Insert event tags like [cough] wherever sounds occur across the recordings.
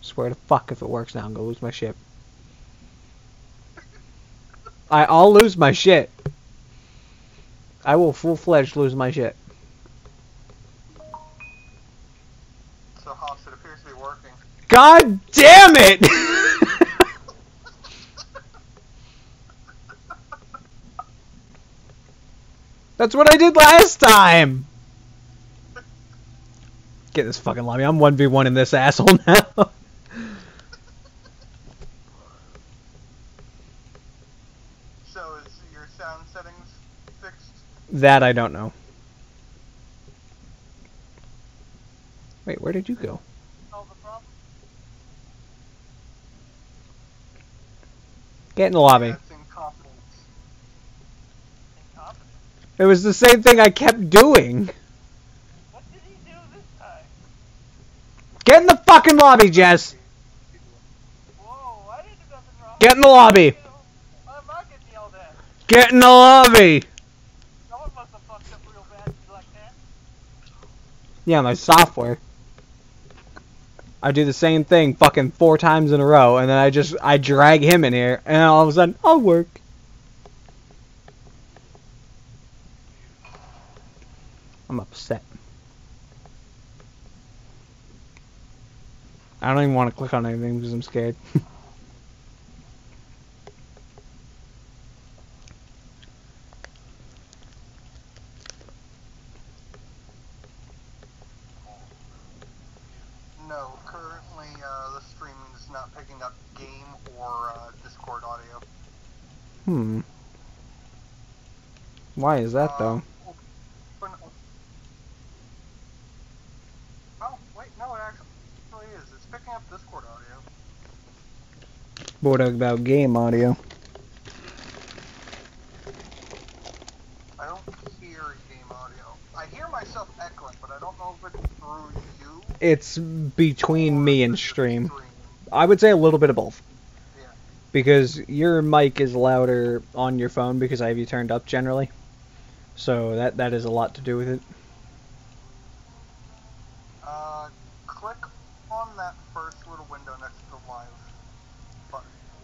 Swear to fuck if it works now, I'm gonna lose my shit. I, I'll lose my shit. I will full-fledged lose my shit. So Hoss, it appears to be working. God damn it! [laughs] That's what I did last time! Get this fucking lobby. I'm 1v1 in this asshole [laughs] now. So is your sound settings fixed? That I don't know. Wait, where did you go? Solve the problem? Get in the lobby. That's incompetence. Incompetence? It was the same thing I kept doing. What did he do this time? Get in the fucking lobby, Jess. Whoa, I didn't do nothing wrong. Get in the lobby. I'm not getting yelled at. Get in the lobby. Someone must have fucked up real bad like that. Yeah, my software. I do the same thing fucking four times in a row, and then I just I drag him in here, and all of a sudden I'll work. I'm upset. I don't even want to click on anything because I'm scared. [laughs] No, currently uh, the stream is not picking up game or uh, Discord audio. Hmm. Why is that though? Uh, Oh, wait, no, it actually is. It's picking up Discord audio. What about game audio? I don't hear game audio. I hear myself echoing, but I don't know if it's through you. It's between me and stream. stream. I would say a little bit of both. Because your mic is louder on your phone because I have you turned up generally. So that that is a lot to do with it. Uh, click on that first little window next to the live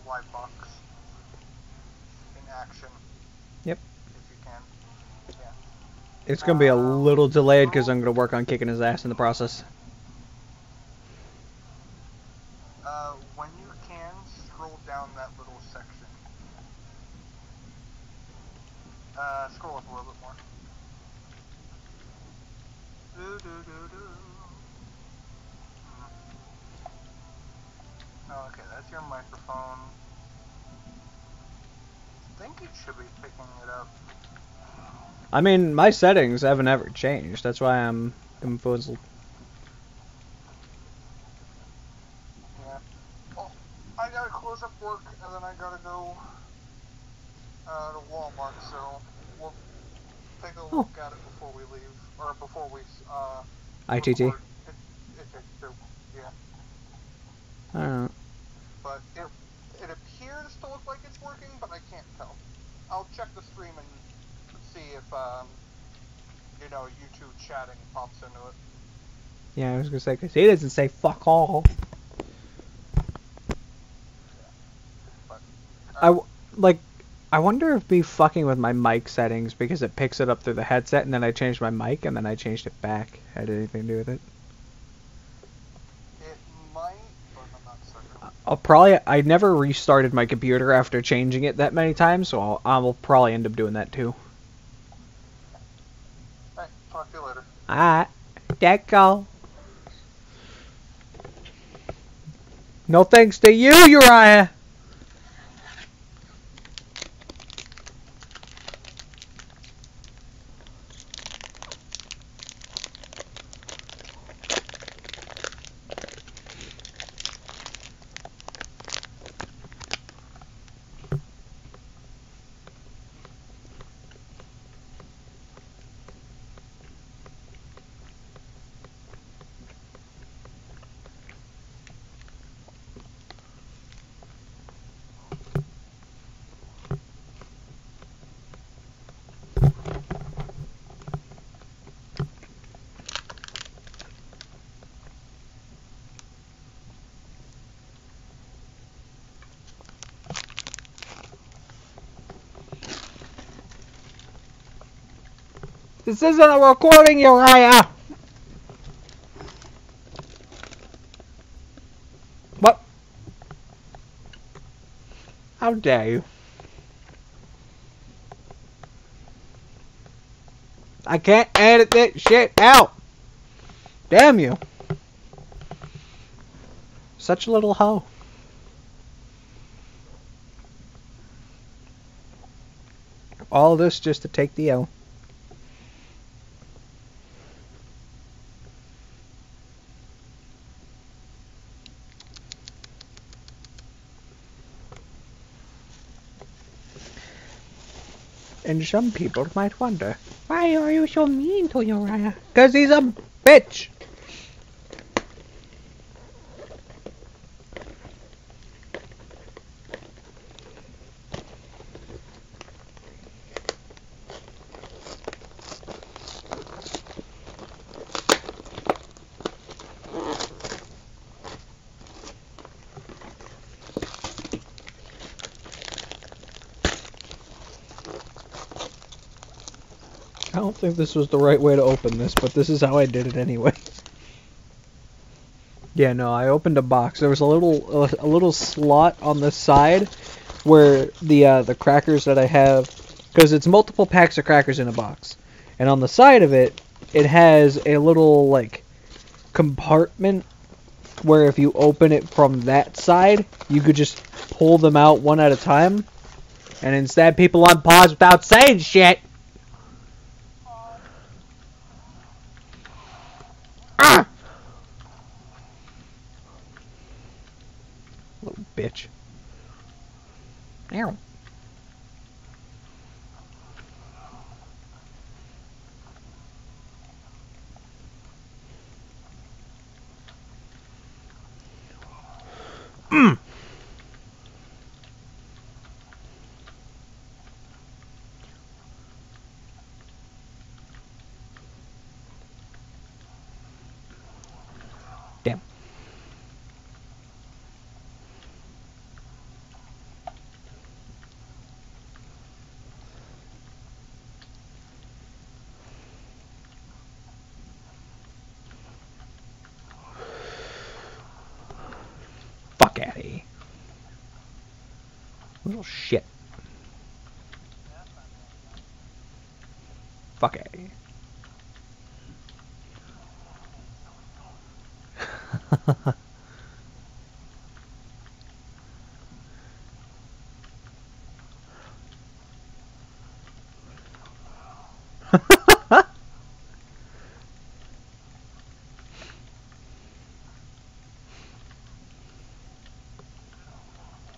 live box in action. Yep. If you can. Yeah. It's gonna be a little delayed because I'm gonna work on kicking his ass in the process. Uh, when you can, scroll down that little section. Uh, scroll up a little bit more. Do, do, do, do. Hmm. Oh, okay, that's your microphone. I think it should be picking it up. I mean, my settings haven't ever changed. That's why I'm confused. Yeah. Oh, I gotta close up work and then I gotta go uh, to Walmart, so we'll take a look at it before we leave, or before we uh. ITT. record. It, it two, yeah. I don't know. But it it appears to look like it's working, but I can't tell. I'll check the stream and see if um you know you two chatting pops into it. Yeah, I was gonna say because he doesn't say fuck all. But I w- like. I wonder if me fucking with my mic settings because it picks it up through the headset and then I changed my mic and then I changed it back had anything to do with it. it might, but I'm not certain. I'll probably I never restarted my computer after changing it that many times, so I'll, I will probably end up doing that too. Alright, talk to you later. Alright, go. No thanks to you, Uriah. This isn't a recording, Uriah! What? How dare you? I can't edit that shit out! Damn you! Such a little hoe. All this just to take the L. some people might wonder, why are you so mean to Uriah? Because he's a bitch! Think this was the right way to open this, but this is how I did it anyway. Yeah, no, I opened a box. There was a little a, little slot on the side where the uh, the crackers that I have, because it's multiple packs of crackers in a box, and on the side of it, it has a little like compartment where if you open it from that side, you could just pull them out one at a time, and instead people on pause without saying shit. Little shit. Fuck out of here.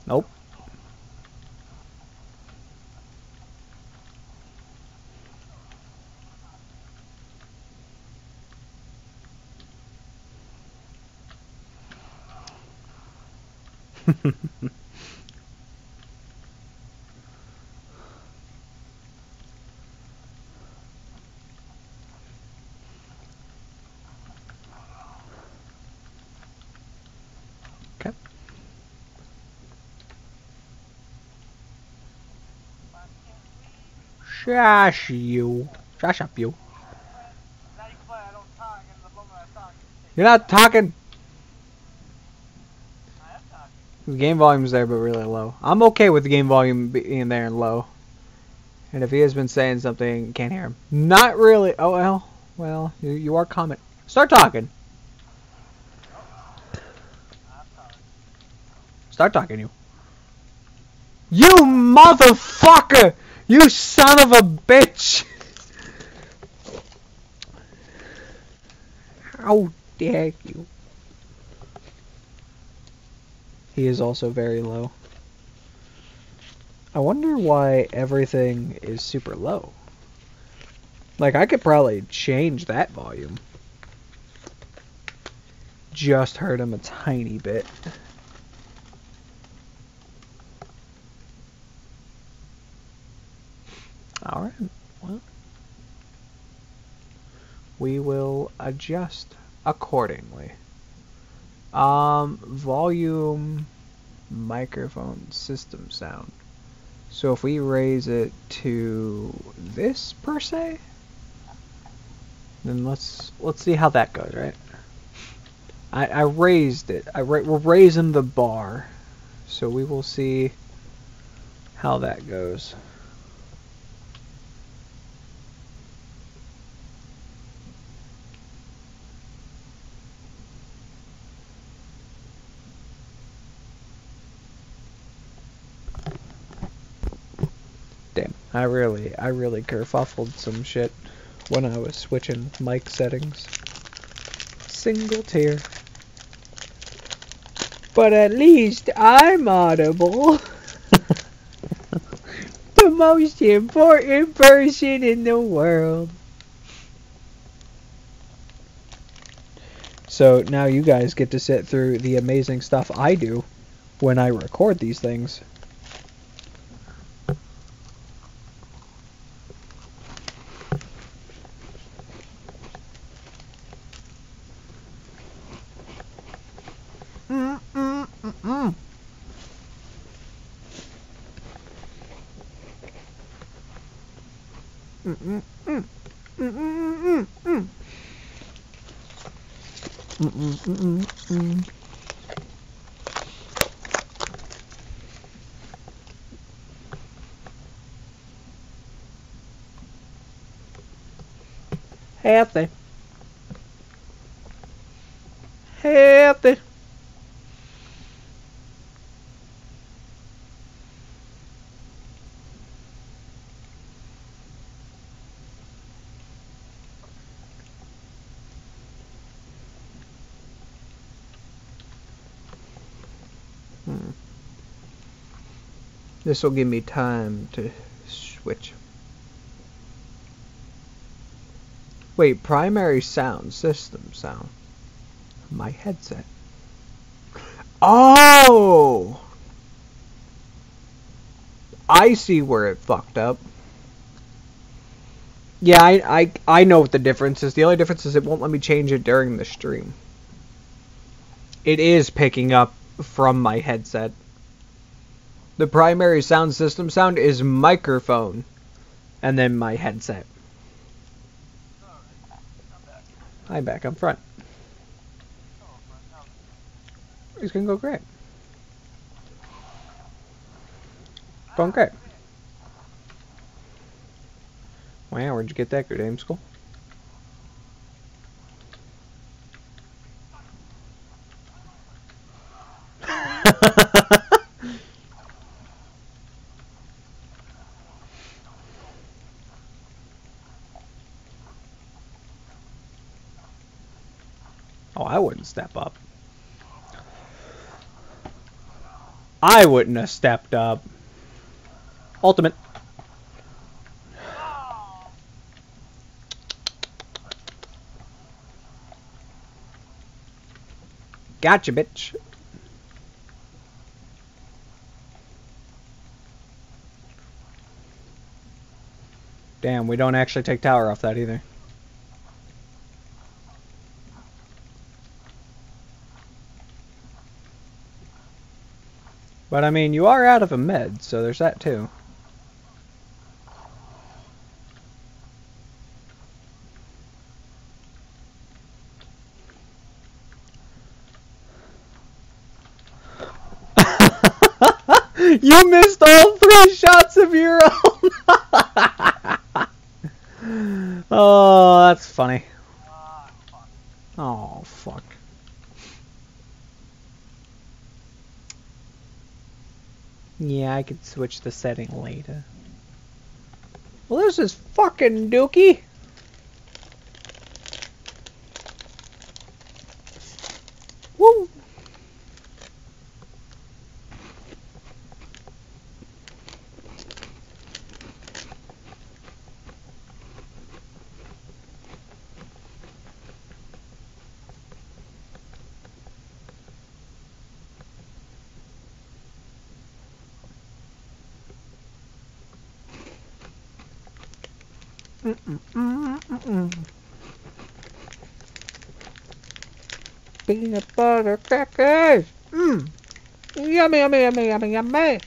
nope. [laughs] okay. Shush you. Shush up you. You're not talking. The game volume's there, but really low. I'm okay with the game volume being there and low. And if he has been saying something, can't hear him. Not really. Oh well. Well, you, you are comment. Start talking. Start talking, you. You motherfucker! You son of a bitch! How dare you? He is also very low. I wonder why everything is super low. Like, I could probably change that volume. Just hurt him a tiny bit. Alright, well. We will adjust accordingly. Um, volume, microphone, system sound. So if we raise it to this per se, Then let's let's see how that goes, right? I I raised it. I ra- we're raising the bar, so we will see how that goes. I really, I really kerfuffled some shit when I was switching mic settings. Single tier. But at least I'm audible. [laughs] the most important person in the world. So now you guys get to sit through the amazing stuff I do when I record these things. Mm, mm, mm, mm. Mm, mm, mm. Mm, mm, mm, mm. Mm, mm, mm, mm, mm. Happy. Happy. Hmm. This will give me time to switch. Wait, primary sound system sound. My headset. Oh! I see where it fucked up. Yeah, I, I I know what the difference is. The only difference is it won't let me change it during the stream. It is picking up from my headset. The primary sound system sound is microphone and then my headset. I'm back. I'm front. It's gonna go great. Going great. Wow, where'd you get that good aim school? [laughs] oh, I wouldn't step up. I wouldn't have stepped up. Ultimate. Gotcha, bitch. Damn, we don't actually take tower off that either. But I mean, you are out of a med, so there's that too. [laughs] you missed all three shots of your own. [laughs] oh, that's funny. Oh, fuck. Yeah, I could switch the setting later. Well, this is fucking dookie. the crackers. Mmm. Yummy, yummy, yummy, yummy, yummy.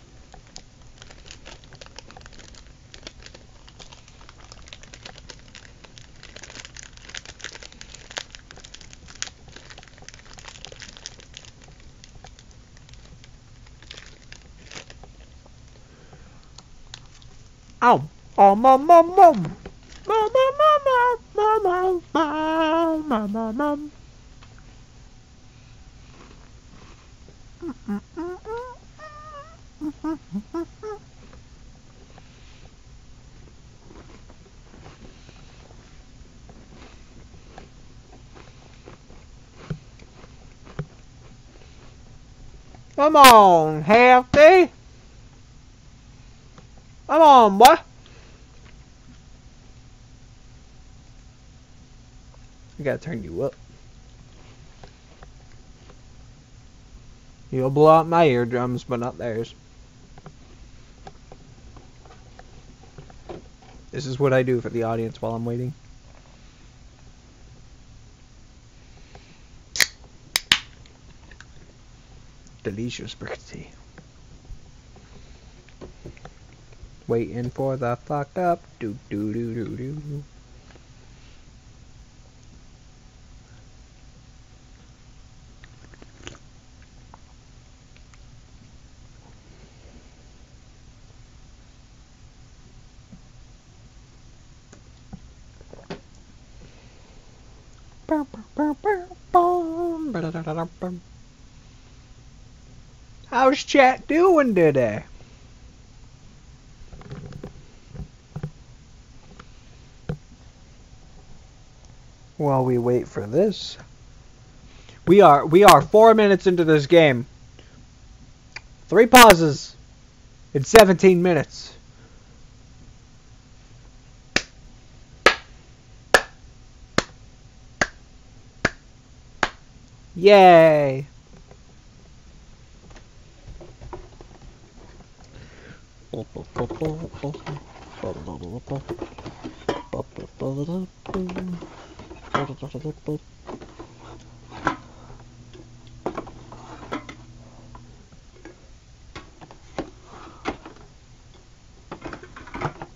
Ow. Oh, mom, mom, mom. Mom, mom, mom, mom, mom, mom, mom, mom, mom. Come on, Hefty. Come on, boy. I gotta turn you up. You'll blow out my eardrums, but not theirs. This is what I do for the audience while I'm waiting. Delicious birthday. Waiting for the fuck up. Do do do do do. How's chat doing today? While we wait for this. We are we are four minutes into this game. Three pauses in 17 minutes. Yay!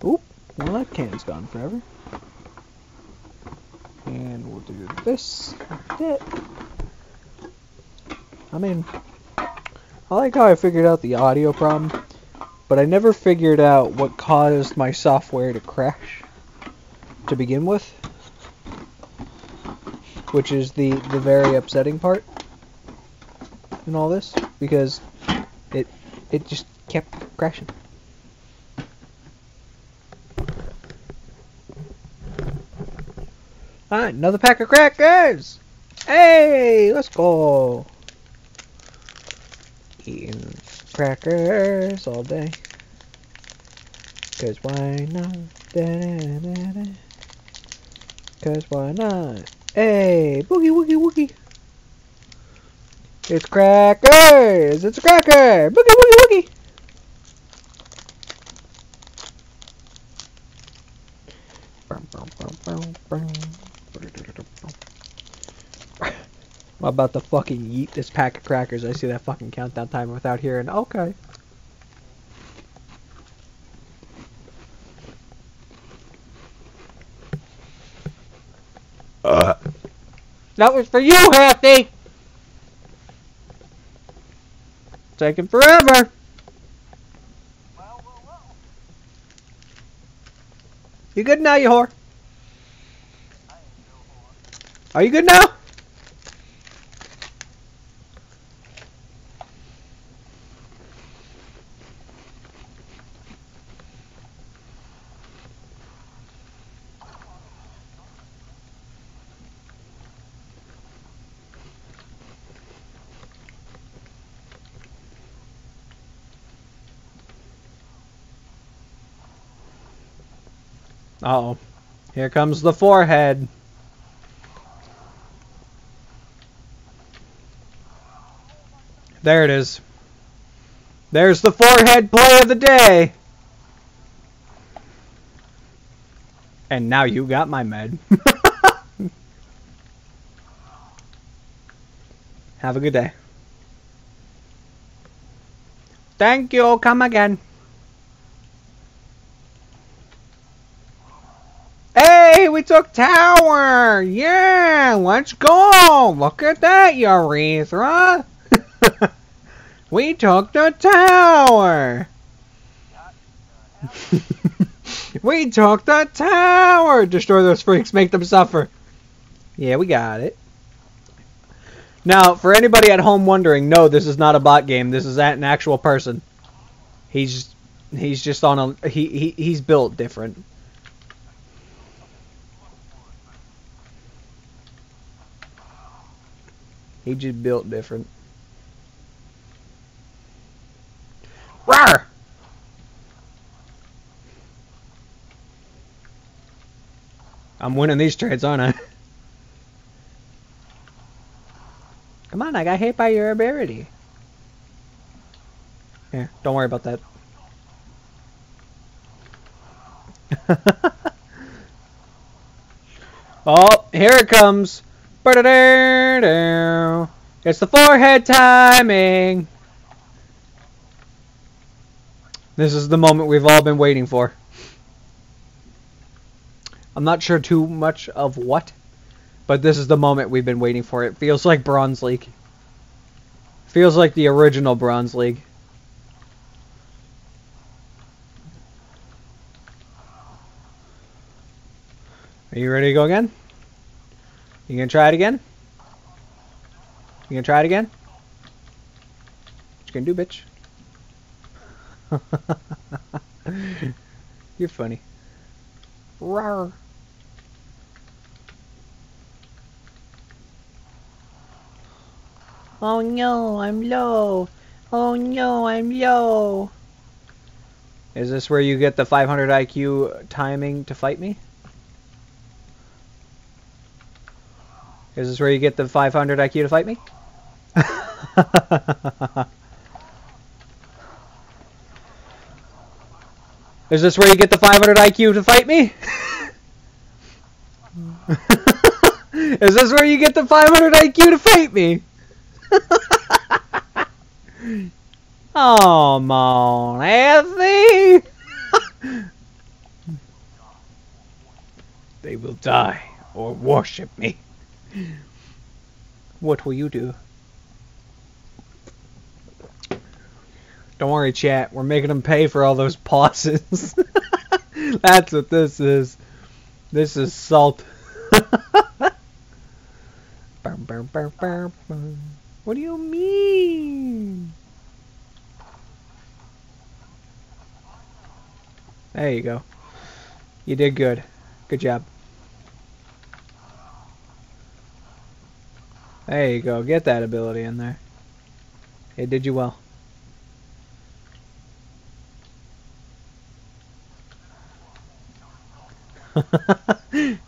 Oop, well that can's gone forever. And we'll do this that. I mean, I like how I figured out the audio problem, but I never figured out what caused my software to crash to begin with, which is the the very upsetting part in all this because it it just kept crashing. Alright, another pack of crackers! Hey, let's go! Eating crackers all day. Cause why not? Da-da-da-da. Cause why not? Hey, boogie woogie woogie. It's crackers! It's a cracker! Boogie woogie woogie! I'm about to fucking eat this pack of crackers. I see that fucking countdown timer without hearing. Okay. Uh, That was for you, Hefty! Taking forever! You good now, you whore? No whore. Are you good now? Oh. Here comes the forehead. There it is. There's the forehead play of the day. And now you got my med. [laughs] Have a good day. Thank you. Come again. Hey, we took tower. Yeah, let's go. Look at that, urethra. [laughs] we took the tower. [laughs] We took the tower! Destroy those freaks, make them suffer. Yeah, we got it. Now, for anybody at home wondering, no, this is not a bot game. This is an actual person. He's he's just on a he, he he's built different. He just built different. Rawr! I'm winning these trades, aren't I? Come on, I got hit by your ability. Yeah, don't worry about that. [laughs] oh, here it comes. It's the forehead timing. This is the moment we've all been waiting for. I'm not sure too much of what, but this is the moment we've been waiting for. It feels like Bronze League. Feels like the original Bronze League. Are you ready to go again? You gonna try it again? You gonna try it again? What you gonna do, bitch? [laughs] You're funny. Rawr. Oh no, I'm low. Oh no, I'm low. Is this where you get the 500 IQ timing to fight me? Is this where you get the 500 IQ to fight me? [laughs] Is this where you get the 500 IQ to fight me? [laughs] Is this where you get the 500 IQ to fight me? [laughs] oh, on, Anthony! they will die or worship me. What will you do? Don't worry, chat. We're making them pay for all those pauses. [laughs] That's what this is. This is salt. [laughs] what do you mean? There you go. You did good. Good job. There you go. Get that ability in there. It did you well. [laughs]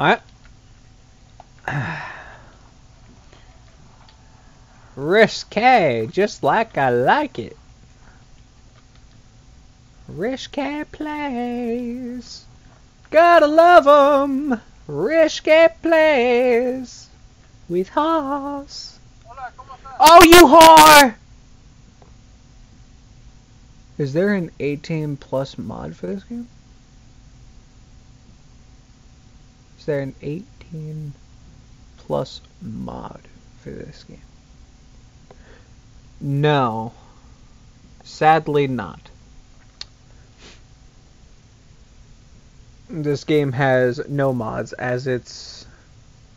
Alright. [sighs] Risque, just like I like it. Risque plays. Gotta love 'em. Risque plays. With horse. Oh, you whore! Is there an 18 plus mod for this game? Is there an 18 plus mod for this game? No. Sadly not. This game has no mods as it's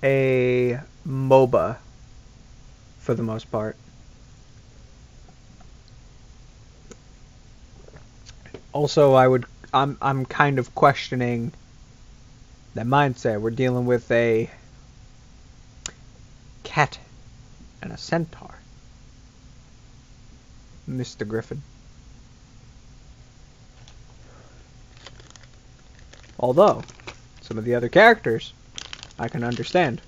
a MOBA for the most part. Also, I would I'm I'm kind of questioning that mindset. We're dealing with a cat and a centaur. Mr. Griffin. Although, some of the other characters I can understand.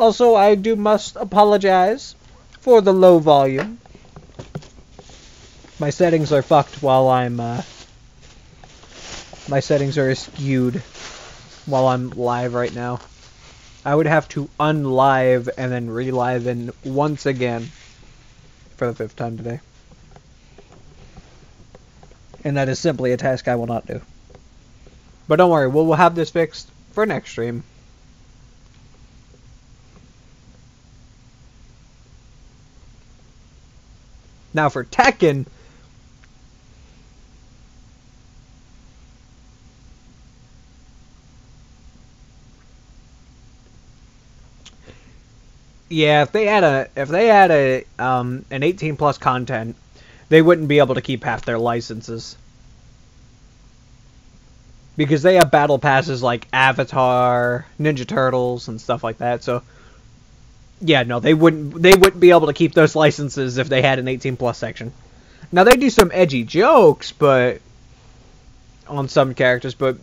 Also, I do must apologize for the low volume. My settings are fucked while I'm uh, my settings are skewed while I'm live right now. I would have to unlive and then relive in once again for the fifth time today. And that is simply a task I will not do. But don't worry, we'll, we'll have this fixed for next stream. Now for Tekken, Yeah, if they had a if they had a um, an 18 plus content, they wouldn't be able to keep half their licenses. Because they have battle passes like Avatar, Ninja Turtles, and stuff like that. So, yeah, no, they wouldn't they wouldn't be able to keep those licenses if they had an 18 plus section. Now they do some edgy jokes, but on some characters, but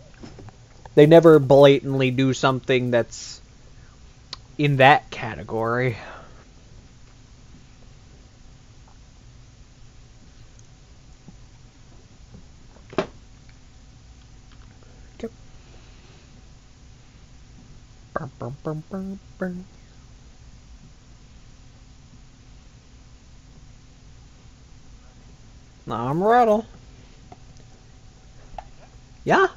they never blatantly do something that's in that category. Yep. Bum. I'm rattle. Yeah.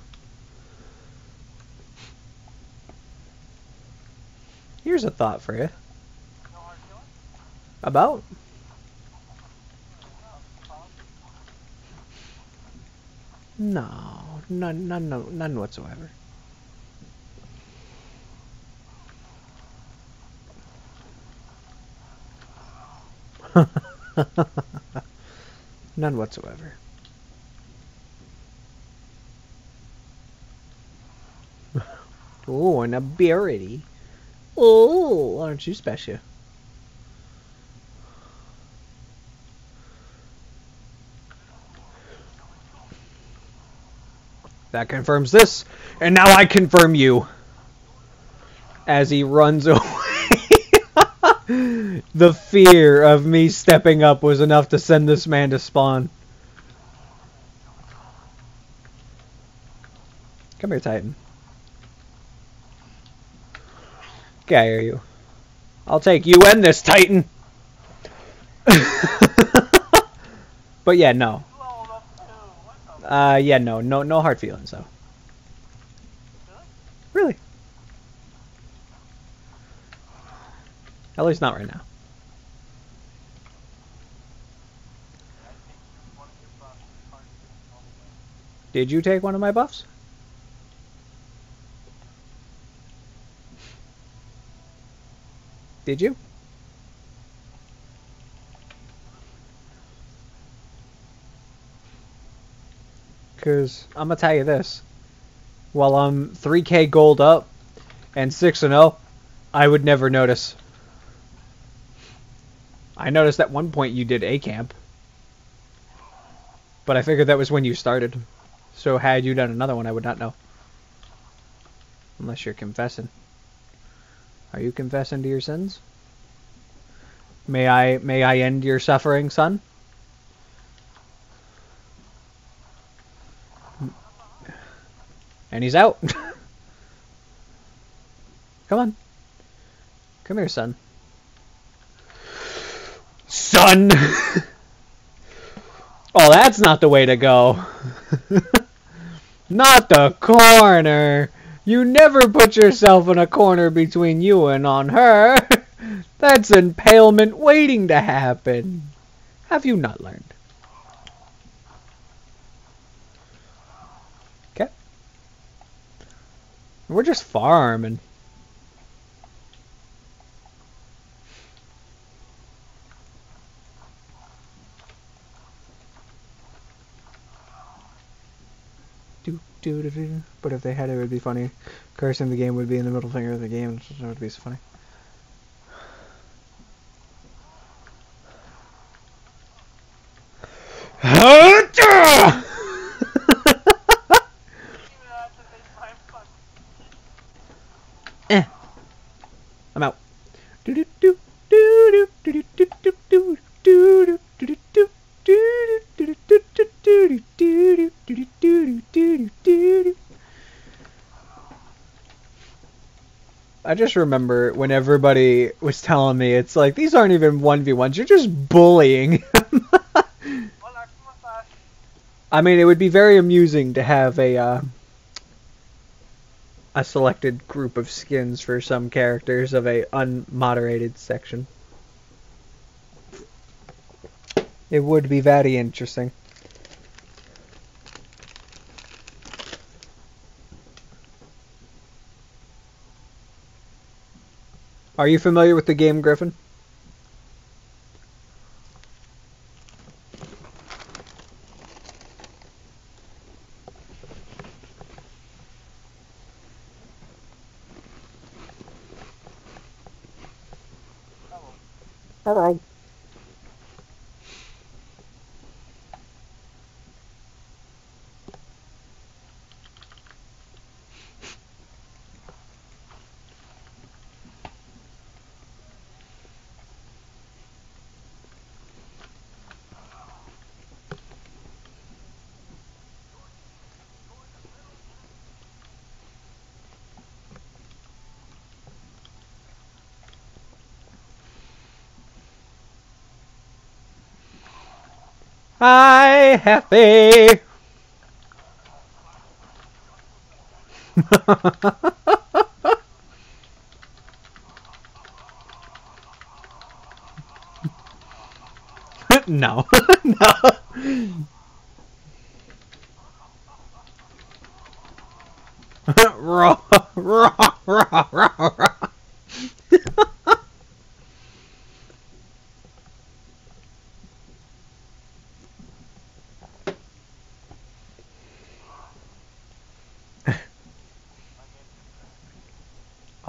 Here's a thought for you. About? No, none, none, no, none whatsoever. [laughs] none whatsoever. [laughs] oh, an ability. Oh, aren't you special? That confirms this, and now I confirm you. As he runs [laughs] away. The fear of me stepping up was enough to send this man to spawn. Come here, Titan. Get you. I'll take you and this Titan. [laughs] but yeah, no. Uh, yeah, no, no, no hard feelings though. Really? At least not right now. Did you take one of my buffs? Did you? Because I'm going to tell you this. While I'm 3k gold up and 6 and 0, I would never notice. I noticed at one point you did A camp. But I figured that was when you started. So had you done another one, I would not know. Unless you're confessing. Are you confessing to your sins? May I may I end your suffering, son? And he's out. [laughs] Come on. Come here, son. Son! oh, that's not the way to go. not the corner. You never put yourself in a corner between you and on her. That's impalement waiting to happen. Have you not learned? Okay. We're just farming. do do do. But if they had it, it would be funny. Cursing the game would be in the middle finger of the game, so it would be so funny. [laughs] eh. I'm out. Do do do do do do do do do do do do do do do do do do do do do do do do I just remember when everybody was telling me it's like these aren't even one v ones. You're just bullying. [laughs] I mean, it would be very amusing to have a uh, a selected group of skins for some characters of a unmoderated section. It would be very interesting. Are you familiar with the game Griffin? Hello. Hi, happy. [laughs] no, [laughs] no. raw, raw, raw, raw, raw.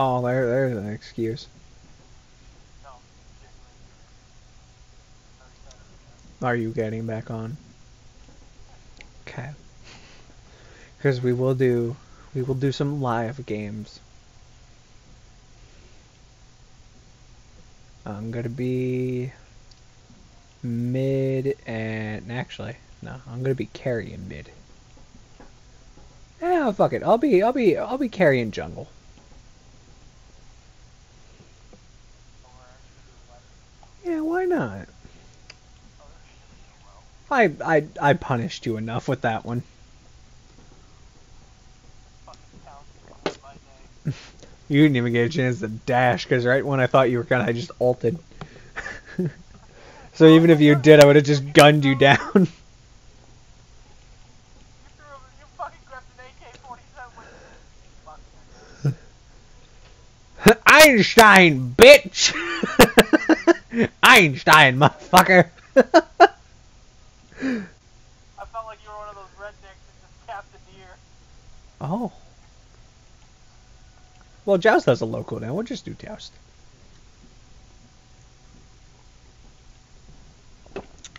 oh, there, there's an excuse. No, just like. Are you getting back on? Okay. Because we will do, we will do some live games. I'm gonna be mid and actually no, I'm gonna be carrying mid. Yeah, fuck it. I'll be, I'll be, I'll be carrying jungle. Yeah, why not? I, I, I punished you enough with that one. [laughs] You didn't even get a chance to dash because right when I thought you were gonna, I just ulted. [laughs] so even if you did, I would have just gunned you down. You threw him, you fucking grabbed an AK-47 with... Fuck. Einstein, bitch! [laughs] Einstein, motherfucker! I felt like you were one of those rednecks that just capped a deer. oh. Well, Joust has a low cooldown. We'll just do Joust.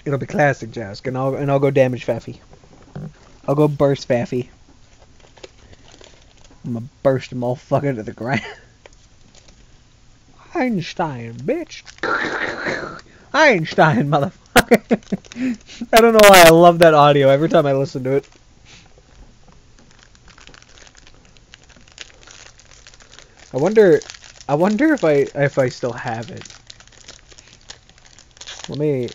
It'll be classic Joust, and I'll and I'll go damage Faffy. I'll go burst Faffy. I'm gonna burst them all fucking to the ground. [laughs] Einstein, bitch. [laughs] Einstein, motherfucker. [laughs] I don't know why I love that audio every time I listen to it. I wonder I wonder if I if I still have it. Let me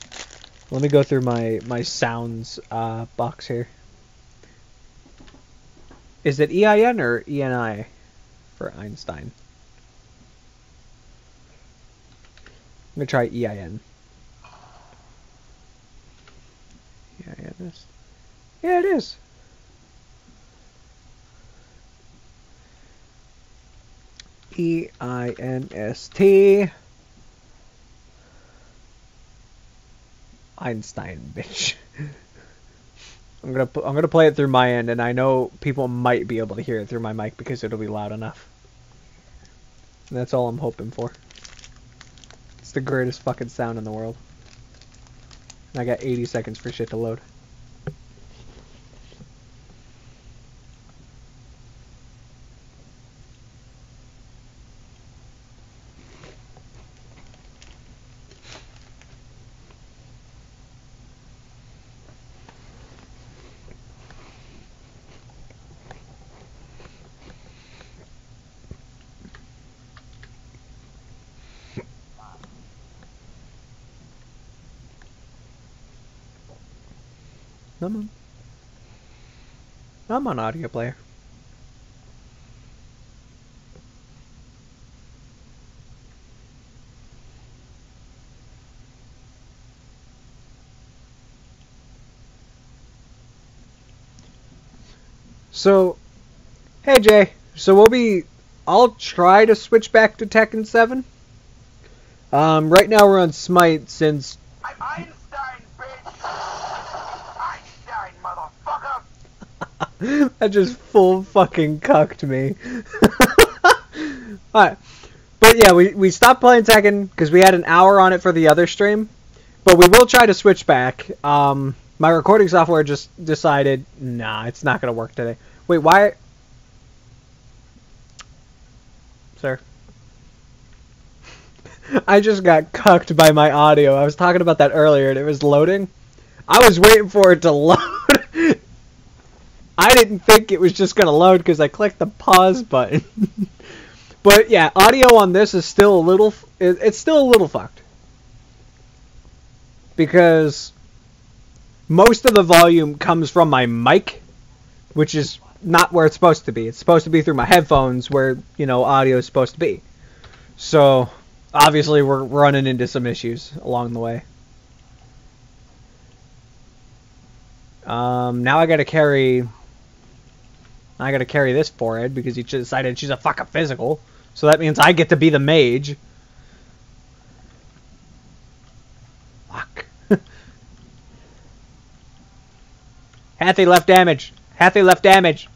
let me go through my my sounds uh, box here. Is it EIN or ENI for Einstein? I'm gonna try EIN. Yeah, it is. E I N S T. Einstein, bitch. [laughs] I'm gonna I'm gonna play it through my end, and I know people might be able to hear it through my mic because it'll be loud enough. And that's all I'm hoping for. It's the greatest fucking sound in the world. And I got 80 seconds for shit to load. I'm on audio player. So, hey Jay. So we'll be. I'll try to switch back to Tekken 7. Um, right now we're on Smite since. I'm Einstein, bitch! Einstein, motherfucker! [laughs] that just full fucking cucked me. [laughs] Alright. But yeah, we, we stopped playing Tekken because we had an hour on it for the other stream. But we will try to switch back. Um, my recording software just decided, nah, it's not going to work today. Wait, why? Sir? [laughs] I just got cucked by my audio. I was talking about that earlier and it was loading. I was waiting for it to load. I didn't think it was just going to load because I clicked the pause [laughs] button. [laughs] but yeah, audio on this is still a little. It's still a little fucked. Because most of the volume comes from my mic, which is not where it's supposed to be. It's supposed to be through my headphones where, you know, audio is supposed to be. So, obviously we're running into some issues along the way. Um, now I gotta carry... I gotta carry this forehead because he decided she's a fucking physical. So that means I get to be the mage. Fuck. [laughs] Hathy left damage. Hathy left damage.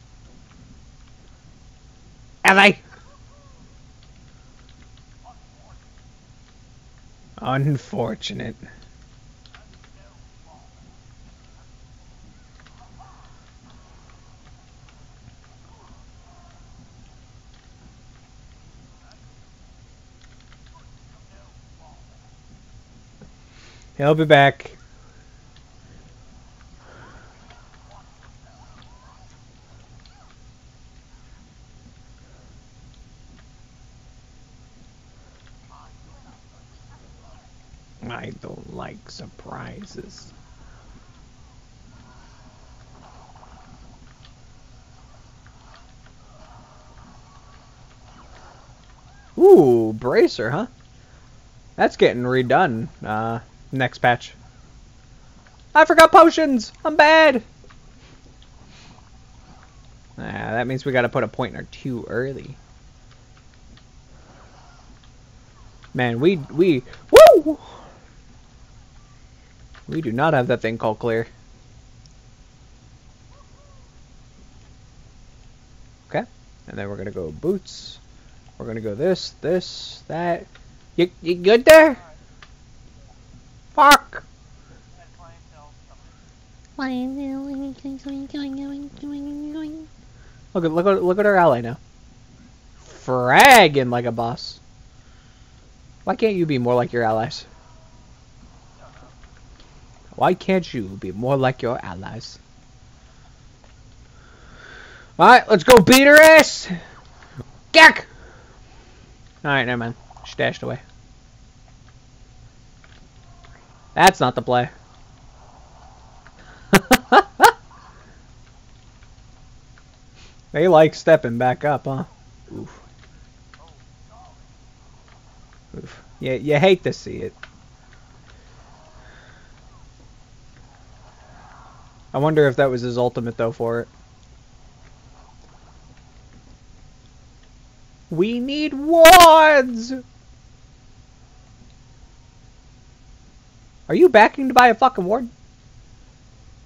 Hathy! Unfortunate. He'll be back. I don't like surprises. Ooh, bracer, huh? That's getting redone. Uh, next patch. I forgot potions! I'm bad! Ah, that means we gotta put a point pointer too early. Man, we, we, woo! We do not have that thing called clear. Okay, and then we're gonna go boots. We're gonna go this, this, that. You, you good there? Fuck! Look at look at look at our ally now. Fragging like a boss. Why can't you be more like your allies? Why can't you be more like your allies? Alright, let's go beat her ass! Gak! Alright, never mind. Stashed away. That's not the play. [laughs] they like stepping back up, huh? Oof. Oof. Yeah, you hate to see it. I wonder if that was his ultimate, though, for it. We need wards! Are you backing to buy a fucking ward?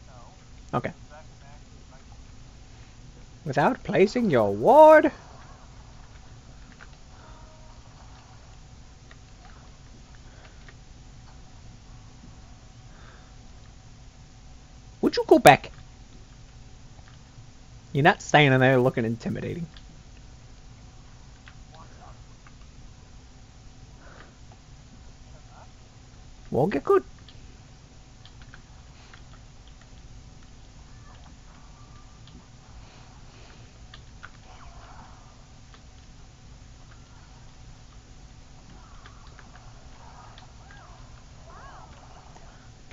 No. Okay. Without placing your ward? Would you go back? You're not standing there looking intimidating. Won't get good.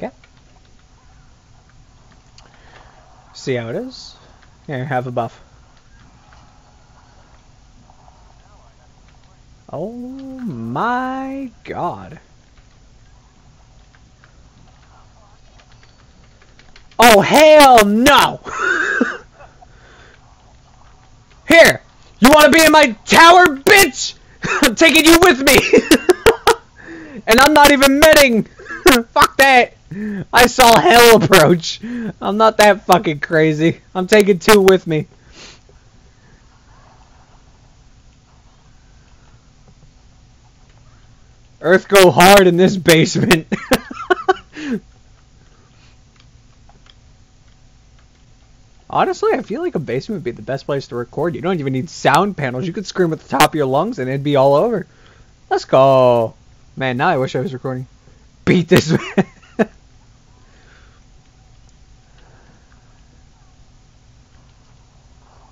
Okay. See how it is? Here, have a buff. Oh my god. Oh hell no! [laughs] Here! You wanna be in my tower, bitch? [laughs] I'm taking you with me! [laughs] and I'm not even medding! Fuck that! [laughs] I saw hell approach. I'm not that fucking crazy. I'm taking two with me. Earth go hard in this basement. [laughs] Honestly, I feel like a basement would be the best place to record. You don't even need sound panels. You could scream at the top of your lungs and it'd be all over. Let's go. Man, now I wish I was recording. Beat this [laughs] man.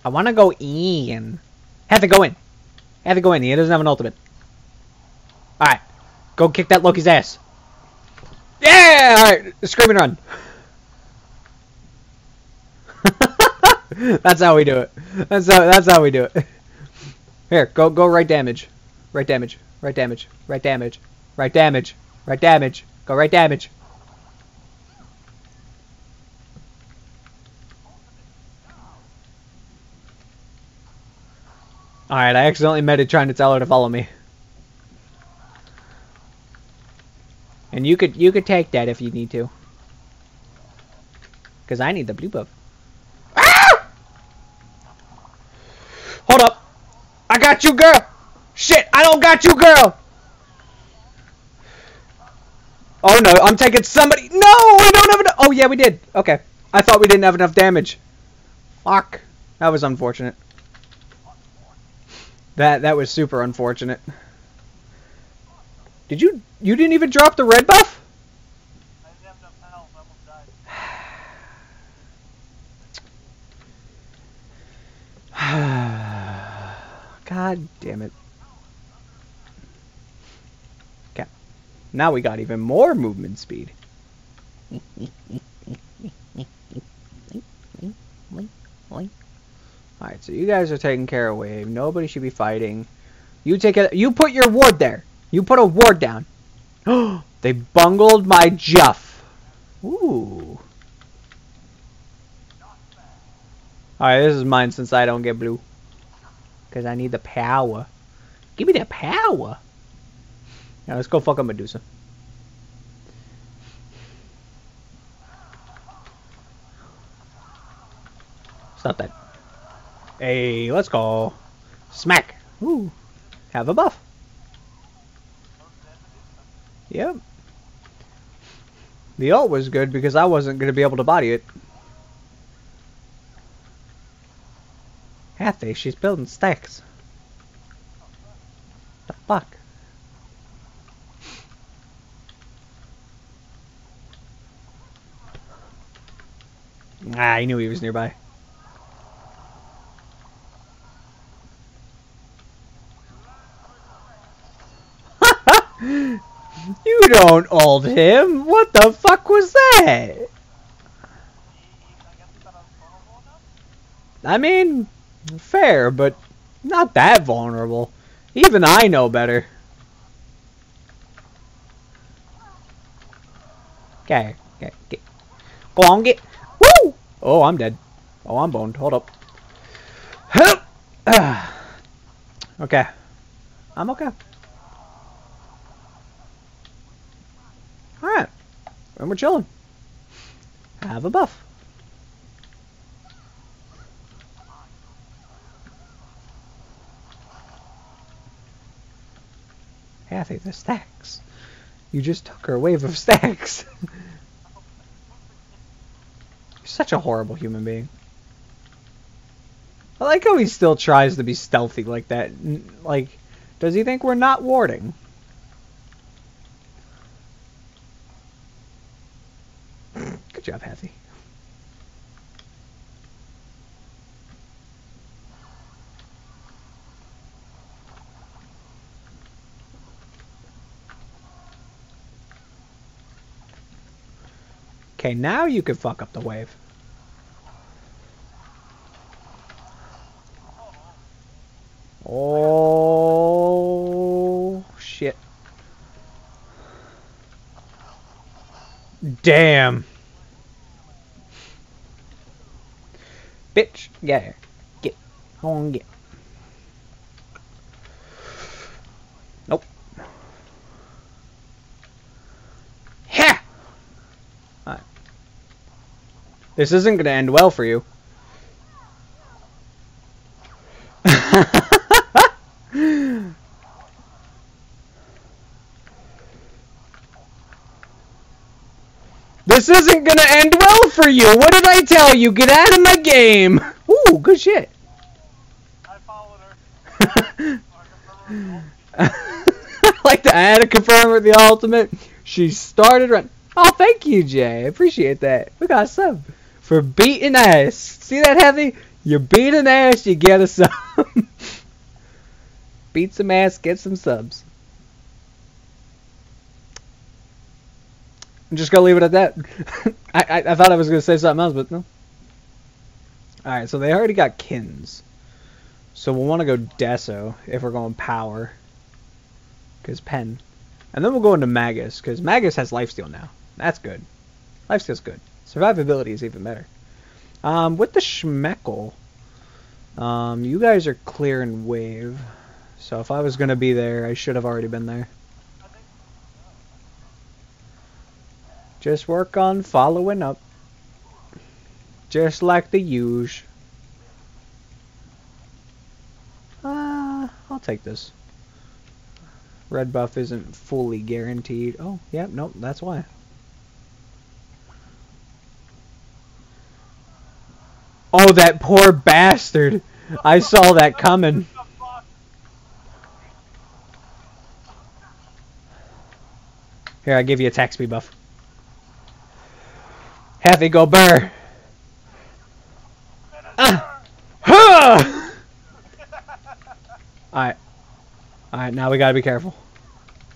I want to go in. Have to go in. Have to go in. He doesn't have an ultimate. Alright. Go kick that Loki's ass. Yeah! Alright. Scream and run. [laughs] that's how we do it. That's how, that's how we do it. Here, go go right damage. Right damage. Right damage. Right damage. Right damage. Right damage. Go right damage. Alright, I accidentally met it trying to tell her to follow me. And you could you could take that if you need to. Cause I need the blue buff. Ah! Hold up. I got you, girl. Shit, I don't got you, girl. Oh no, I'm taking somebody. No, we don't have enough. Oh yeah, we did. Okay. I thought we didn't have enough damage. Fuck. That was unfortunate. That that was super unfortunate. Did you you didn't even drop the red buff? [sighs] God damn it. Okay. Now we got even more movement speed. [laughs] Alright, so you guys are taking care of wave. Nobody should be fighting. You take it. You put your ward there. You put a ward down. Oh, [gasps] they bungled my Juff. Ooh. Alright, this is mine since I don't get blue. Because I need the power. Give me that power. Now let's go fuck up Medusa. Stop that. Hey, let's go. Smack. Ooh. Have a buff. Yep. The ult was good because I wasn't going to be able to body it. Hathy, she's building stacks. The fuck? Ah, I knew he was nearby. You don't ult him. What the fuck was that? I mean, fair, but not that vulnerable. Even I know better. Okay, okay, okay. Go on, get. Woo! Oh, I'm dead. Oh, I'm boned. Hold up. Help! [sighs] okay. I'm okay. Alright. And we're chilling. Have a buff. Kathy, the stacks. You just took her wave of [laughs] stacks. You're such a horrible human being. I like how he still tries to be stealthy like that. Like, does he think we're not warding? Good job, Hattie. Okay, now you can fuck up the wave. Oh, shit. Damn. Bitch, get here. Get. On, get. Nope. Ha! Alright. This isn't gonna end well for you. This isn't gonna end well for you. What did I tell you? Get out of my game. Ooh, good shit. I followed her. [laughs] Like to add a confirm with the ultimate. She started run. Oh, thank you, Jay. Appreciate that. We got a sub for beating ass. See that heavy? You're beating ass. You get a sub. [laughs] Beat some ass. Get some subs. I'm just gonna leave it at that. [laughs] I, I I thought I was gonna say something else, but no. All right, so they already got Qin's. So we'll want to go Deso if we're going power. Because pen. And then we'll go into Magus, because Magus has lifesteal now. That's good. Lifesteal's good. Survivability is even better. Um, with the Schmeckle, um, you guys are clearing wave. So if I was to be there, I should have already been there. Just work on following up. Just like the huge. Uh, I'll take this. Red buff isn't fully guaranteed. Oh, yeah, nope, that's why. Oh, that poor bastard. I saw that coming. Here, I give you a attack speed buff. Happy go burr. Ah! Huh! Alright. Alright, now we gotta be careful.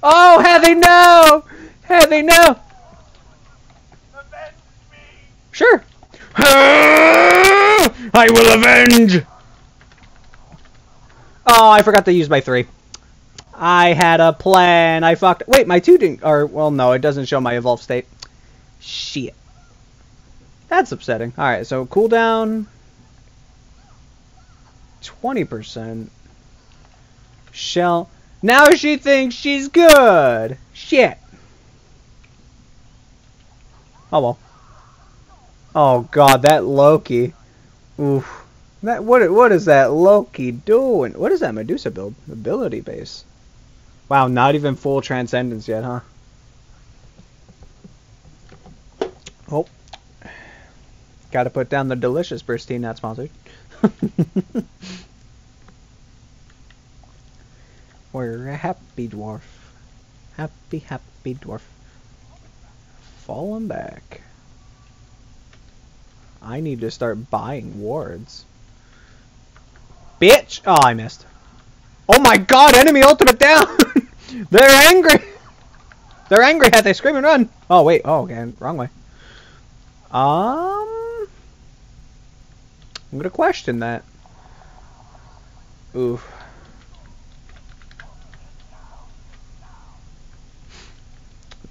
Oh, Heavy, no! Heavy, no! Avenge me! Sure. I will avenge! Oh, I forgot to use my three. I had a plan. I fucked. Wait, my two didn't. Or, well, no, it doesn't show my evolved state. Shit. That's upsetting. Alright, so cooldown. 20%. Shell. Now she thinks she's good. Shit. Oh well. Oh god, that Loki. Oof. That what what is that Loki doing? What is that Medusa build? Ability base. Wow, not even full transcendence yet, huh? Oh. Gotta put down the delicious Pristine not sponsored. [laughs] We're a happy dwarf. Happy, happy dwarf. Falling back. I need to start buying wards. Bitch! Oh, I missed. Oh my god, enemy ultimate down! [laughs] They're angry! [laughs] They're angry at they scream and run! Oh, wait. Oh, okay. Wrong way. Um... I'm gonna question that. Oof.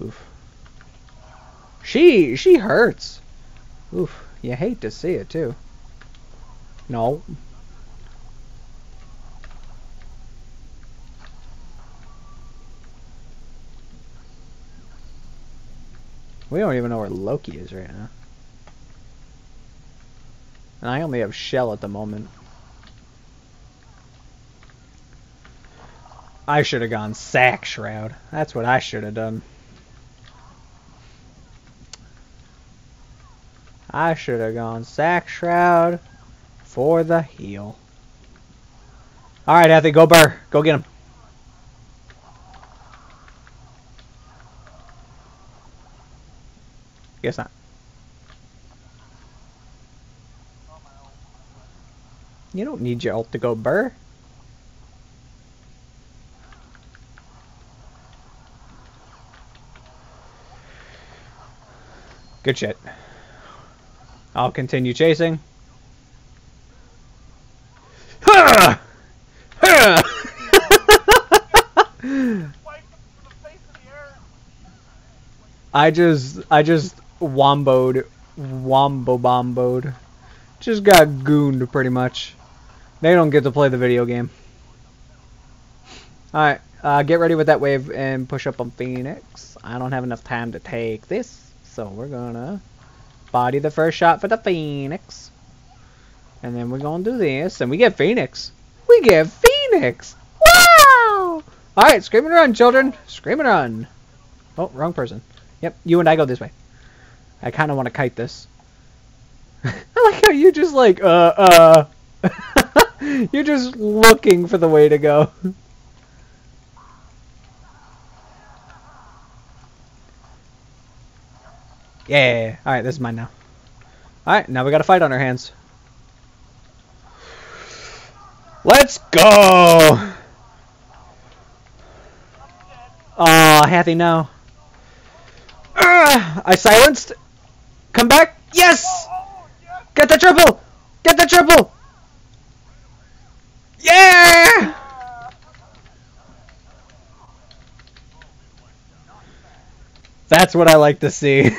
Oof. She she hurts. Oof. You hate to see it too. No. We don't even know where Loki is right now. And I only have Shell at the moment. I should have gone Sac Shroud. That's what I should have done. I should have gone Sac Shroud for the heal. Alright, Athy, go Burr. Go get him. Guess not. You don't need your ult to go Burr. Good shit. I'll continue chasing. [laughs] I just I just womboed wombo bomboed. Just got gooned pretty much. They don't get to play the video game. Alright, uh, get ready with that wave and push up on Phoenix. I don't have enough time to take this, so we're gonna body the first shot for the Phoenix. And then we're gonna do this, and we get Phoenix. We get Phoenix! Wow! Alright, scream and run, children! Scream and run! Oh, wrong person. Yep, you and I go this way. I kind of want to kite this. [laughs] I like how you just like, uh, uh. [laughs] [laughs] You're just looking for the way to go. Yeah. Alright, this is mine now. Alright, now we got a fight on our hands. Let's go! Aw, Hathy, no. Ugh, I silenced. Come back. Yes! Get the triple! Get the triple! Yeah! That's what I like to see.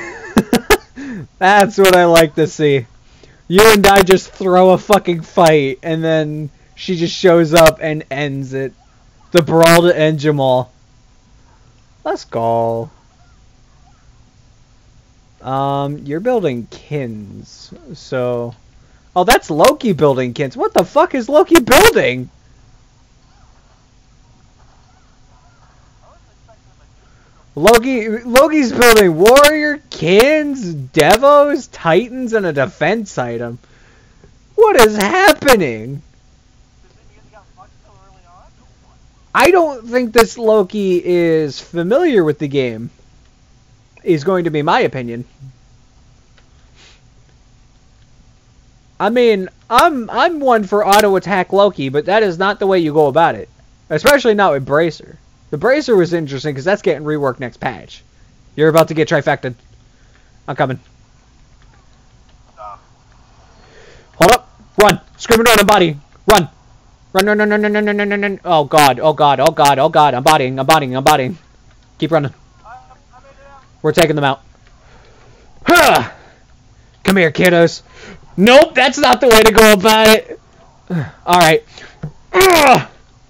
[laughs] That's what I like to see. You and I just throw a fucking fight, and then she just shows up and ends it. The brawl to end Jamal. Let's go. Um, you're building Qin's, so... Oh, that's Loki building Qin's. What the fuck is Loki building? Loki, Loki's building warrior, Qin's, devos, titans, and a defense item. What is happening? I don't think this Loki is familiar with the game. Is going to be my opinion. I mean, I'm I'm one for auto attack Loki, but that is not the way you go about it. Especially not with Bracer. The Bracer was interesting because that's getting reworked next patch. You're about to get trifected. I'm coming. Hold up. Run. Screaming and body. Run. Run, run, run, run, run, run, run, run, run. Oh god, oh god, oh god, oh god. I'm bodying, I'm bodying, I'm bodying. Keep running. We're taking them out. Huh. [sighs] Come here, kiddos. Nope, that's not the way to go about it. Alright.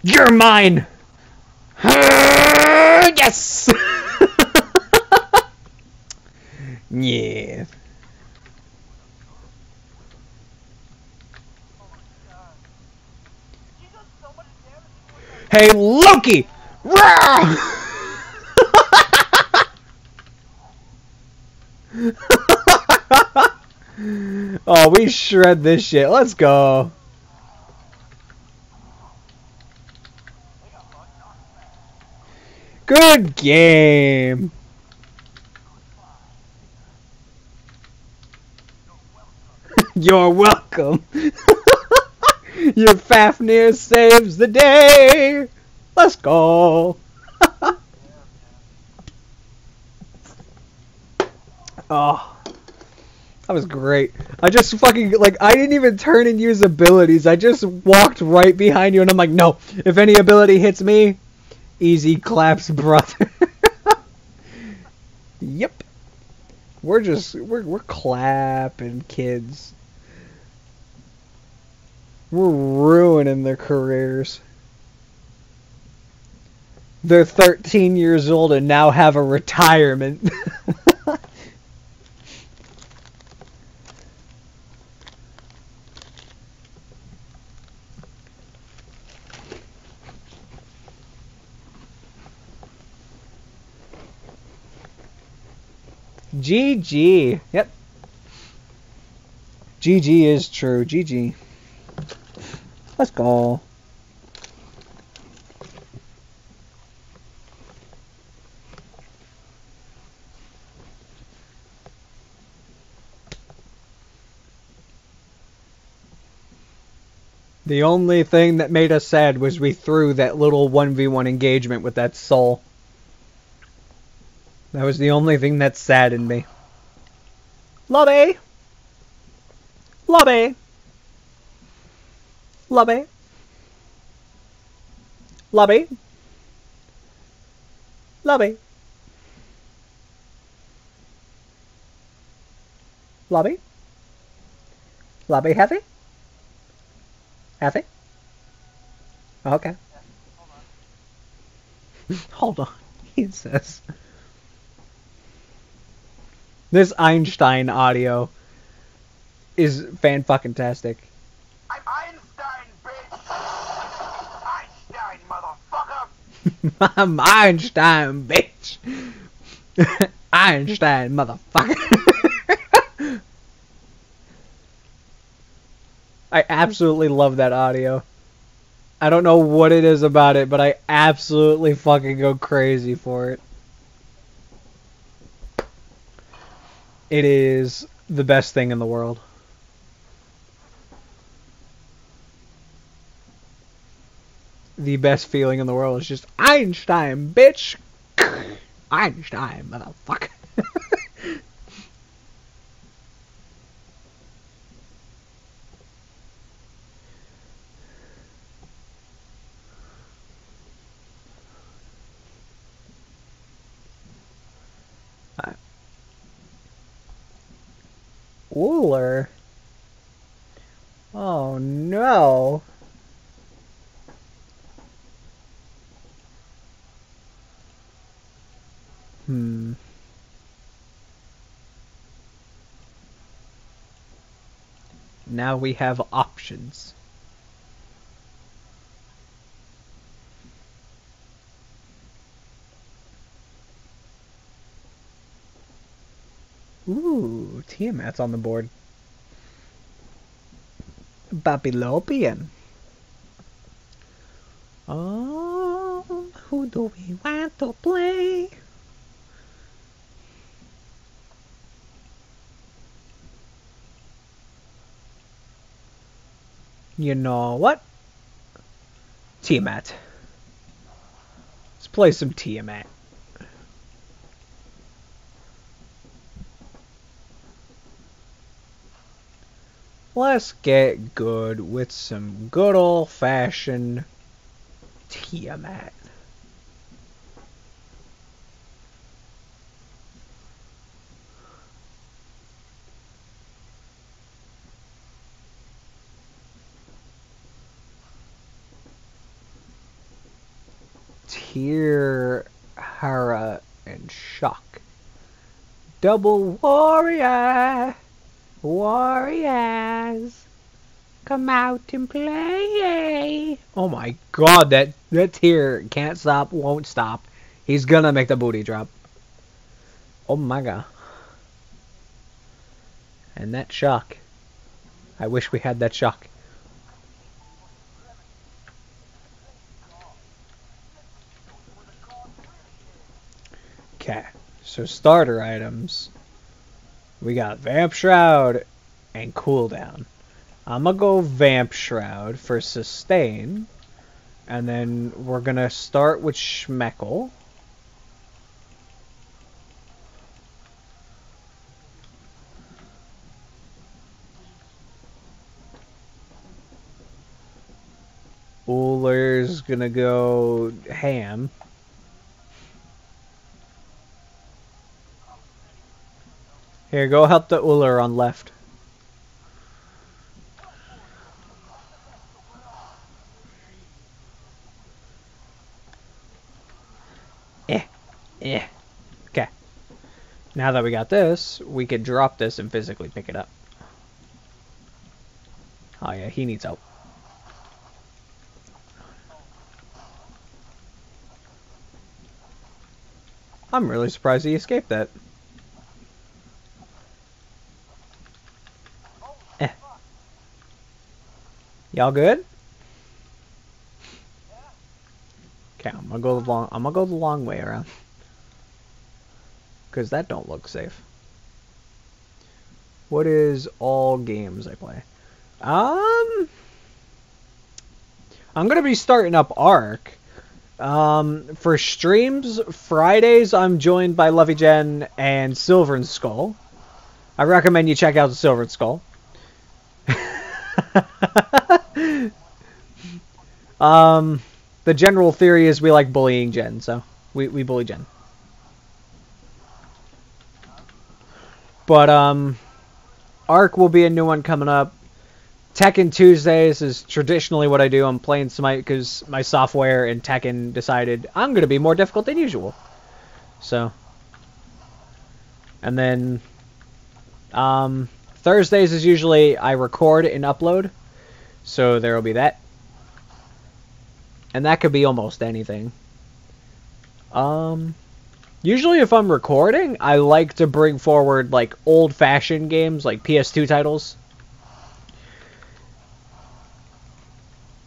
You're mine. yes! [laughs] yeah. Hey, Loki! [laughs] oh, we shred this shit. Let's go. Good game. [laughs] You're welcome. [laughs] Your Fafnir saves the day. Let's go. [laughs] oh. That was great. I just fucking, like, I didn't even turn and use abilities. I just walked right behind you, and I'm like, no. If any ability hits me, Easy claps, brother. [laughs] yep. We're just we're we're clapping kids. We're ruining their careers. They're 13 years old and now have a retirement. [laughs] GG. Yep. GG is true. GG. Let's go. The only thing that made us sad was we threw that little 1v1 engagement with that soul. That was the only thing that saddened me. Lobby! Lobby! Lobby! Lobby! Lobby! Lobby? Lobby heavy? Heavy? Okay. [laughs] Hold on. [laughs] He says. This Einstein audio is fan fucking tastic. I'm Einstein, bitch! Einstein, motherfucker! [laughs] I'm Einstein, bitch. [laughs] Einstein, motherfucker. [laughs] I absolutely love that audio. I don't know what it is about it, but I absolutely fucking go crazy for it. It is the best thing in the world. The best feeling in the world is just Einstein, bitch. Einstein, motherfucker. [laughs] Wooler. Oh no. Hmm. Now we have options. Ooh, Tiamat's on the board. Babylobian. Oh, who do we want to play? You know what? Tiamat. Let's play some Tiamat. Let's get good with some good old fashioned Tiamat. Tyr Hara and Shock. Double Warrior! Warriors! Come out and play! Oh my god, that, that Tyr can't stop, won't stop. He's gonna make the booty drop. Oh my god. And that shock. I wish we had that shock. Okay, so starter items. We got Vamp Shroud and Cooldown. I'm gonna go Vamp Shroud for sustain. And then we're gonna start with Schmeckle. Ullr's gonna go ham. Here, go help the Ullr on left. Eh. Eh. Okay. Now that we got this, we could drop this and physically pick it up. Oh yeah, he needs help. I'm really surprised he escaped that. Y'all good? Okay, I'm gonna go the long. I'm gonna go the long way around. Cause that don't look safe. What is all games I play? Um, I'm gonna be starting up Ark. Um, for streams, Fridays I'm joined by Lovey Jen and Silver and Skull. I recommend you check out Silver and Skull. [laughs] um, the general theory is we like bullying Jen, so we, we bully Jen. But, um, Arc will be a new one coming up. Tekken Tuesdays is traditionally what I do. I'm playing Smite because my software and Tekken decided I'm going to be more difficult than usual. So, and then um, Thursdays is usually I record and upload. So there will be that. And that could be almost anything. Um, usually if I'm recording, I like to bring forward like old-fashioned games, like PS2 titles.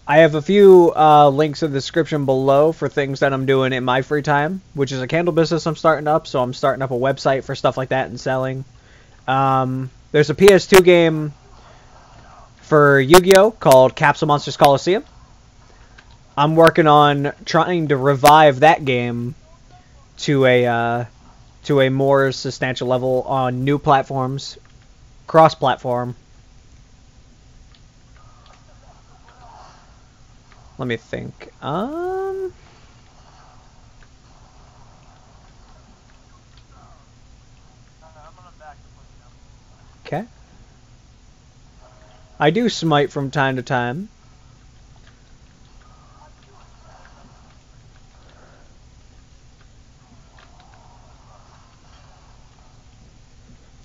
I have a few uh, links in the description below for things that I'm doing in my free time, which is a candle business I'm starting up. So I'm starting up a website for stuff like that and selling. Um, there's a PS2 game for Yu-Gi-Oh called Capsule Monsters Coliseum. I'm working on trying to revive that game to a uh, to a more substantial level on new platforms, cross-platform. Let me think. Um. Okay. I do smite from time to time.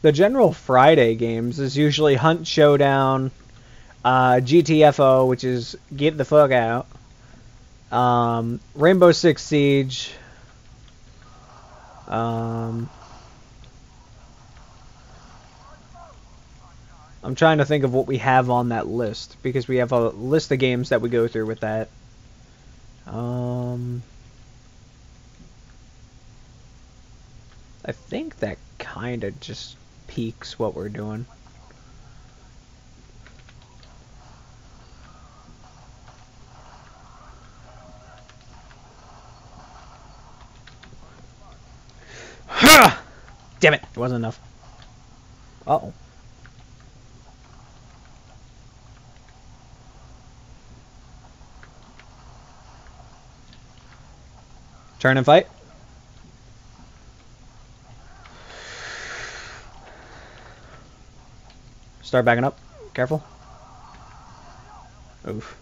The general Friday games is usually Hunt Showdown, uh, GTFO, which is Get the Fuck Out, um, Rainbow Six Siege, um, I'm trying to think of what we have on that list because we have a list of games that we go through with that. Um, I think that kind of just peaks what we're doing. Damn it! It wasn't enough. Uh oh. Turn and fight. Start backing up. Careful. Oof.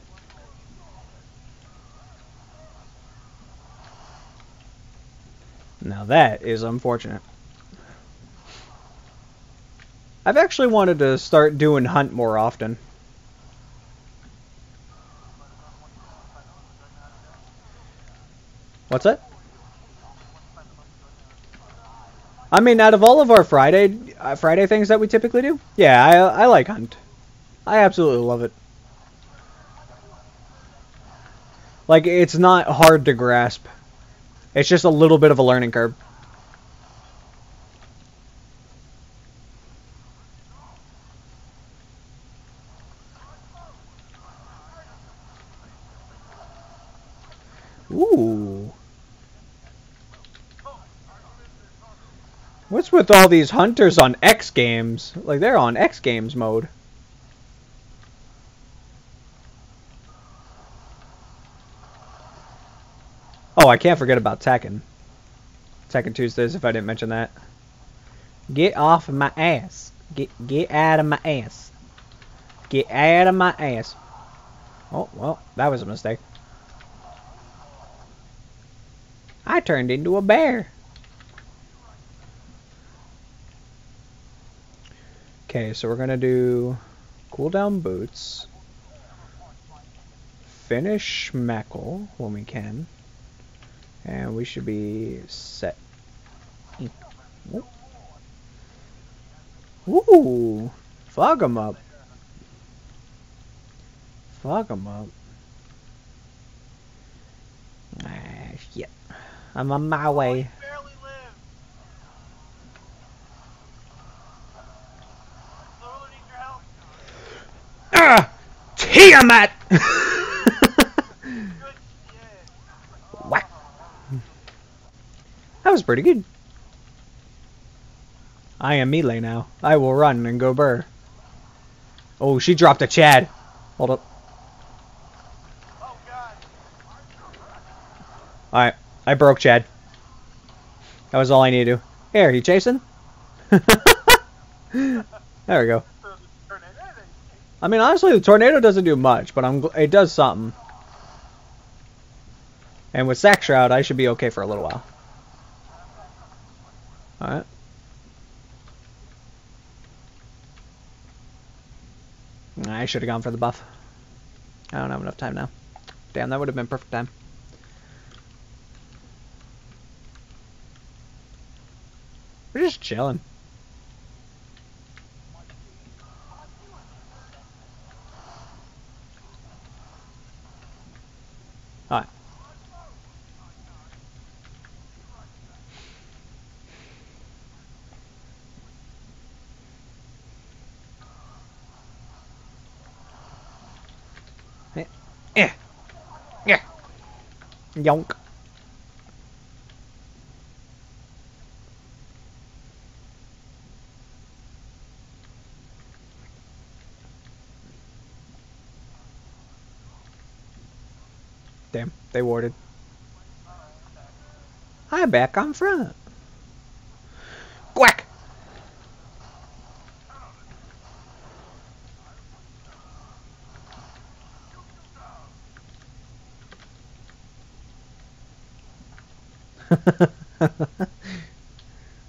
Now that is unfortunate. I've actually wanted to start doing hunt more often. What's that? I mean, out of all of our Friday uh, Friday things that we typically do, yeah, I I like hunt. I absolutely love it. Like it's not hard to grasp. It's just a little bit of a learning curve. Ooh. What's with all these hunters on X Games? Like, they're on X Games mode. Oh, I can't forget about Tekken. Tekken Tuesdays, if I didn't mention that. Get off of my ass. Get get out of my ass. Get out of my ass. Oh, well, that was a mistake. I turned into a bear. Okay, so we're to do cooldown boots. Finish Schmeckle when we can. And we should be set. Ooh! Fog him up. Fog him up. Ah, shit. I'm on my way. Ah! Tiamat! Whack. That was pretty good. I am melee now. I will run and go burr. Oh, she dropped a Chad. Hold up. Alright, I broke Chad. That was all I needed to do. Here, you chasing? [laughs] there we go. I mean, honestly, the tornado doesn't do much, but I'm it does something. And with Sac Shroud, I should be okay for a little while. Alright. I should have gone for the buff. I don't have enough time now. Damn, that would have been perfect time. We're just chilling. Alright. Eh. Eh. Yeah. Yonk. Damn, they warded. Hi, back on front. Quack! [laughs]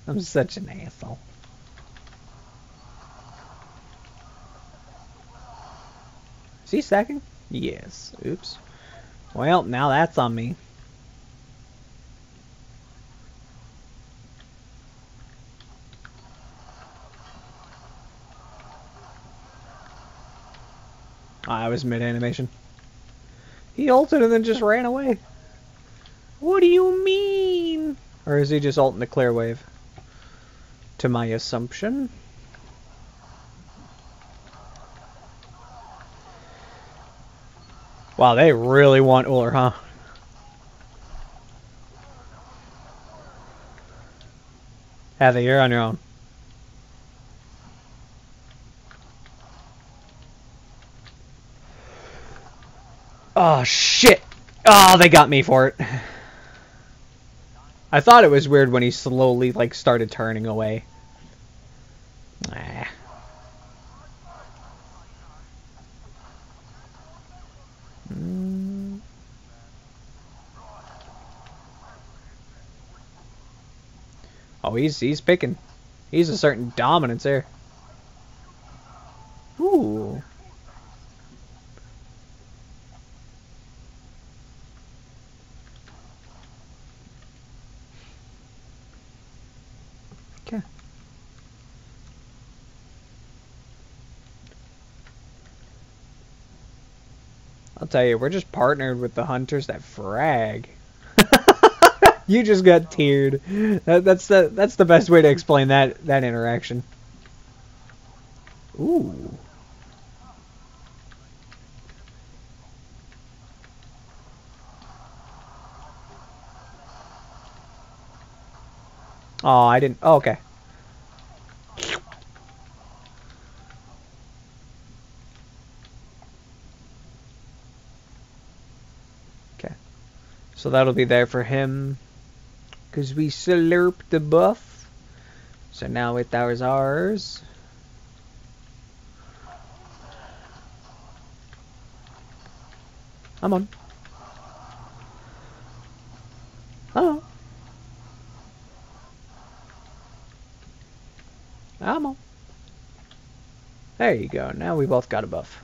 I'm such an asshole. Is he stacking? Yes. Oops. Well, now that's on me. Ah, I was mid animation. He ulted and then just ran away. What do you mean? Or is he just ulting the clear wave? To my assumption. Wow, they really want Ullr, huh? Have you're on your own. Oh shit! Oh, they got me for it. I thought it was weird when he slowly like started turning away. Ah. Mm. Oh, he's he's picking. He's a certain dominance there. Ooh. Okay. I'll tell you, we're just partnered with the hunters that frag. [laughs] you just got tiered. That, that's the that's the best way to explain that that interaction. Ooh. Oh, I didn't. Oh, okay. Okay. So that'll be there for him. Because we slurped the buff. So now it was ours. I'm on. Oh. I'm on. There you go. Now we both got a buff.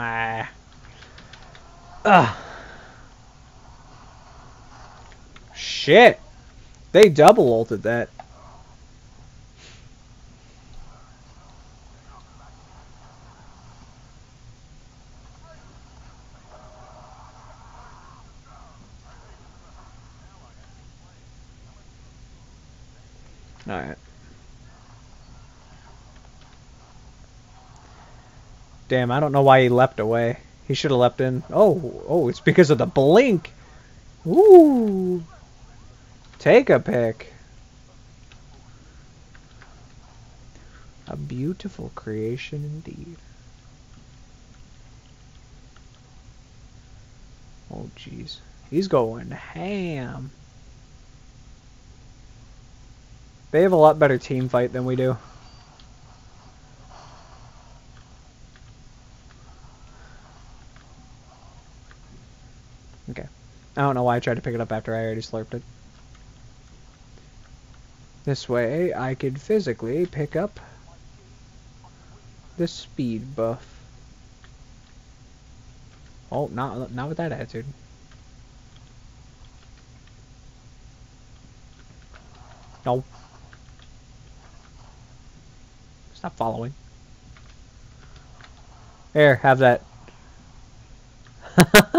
Ah. Ugh. Shit. They double ulted that. Alright. Damn, I don't know why he leapt away. He should have leapt in. Oh, oh, it's because of the blink. Ooh. Take a pick. A beautiful creation indeed. Oh, jeez. He's going ham. They have a lot better team fight than we do. Okay. I don't know why I tried to pick it up after I already slurped it. This way, I could physically pick up the speed buff. Oh, not not with that attitude. No. Stop following. Here, have that.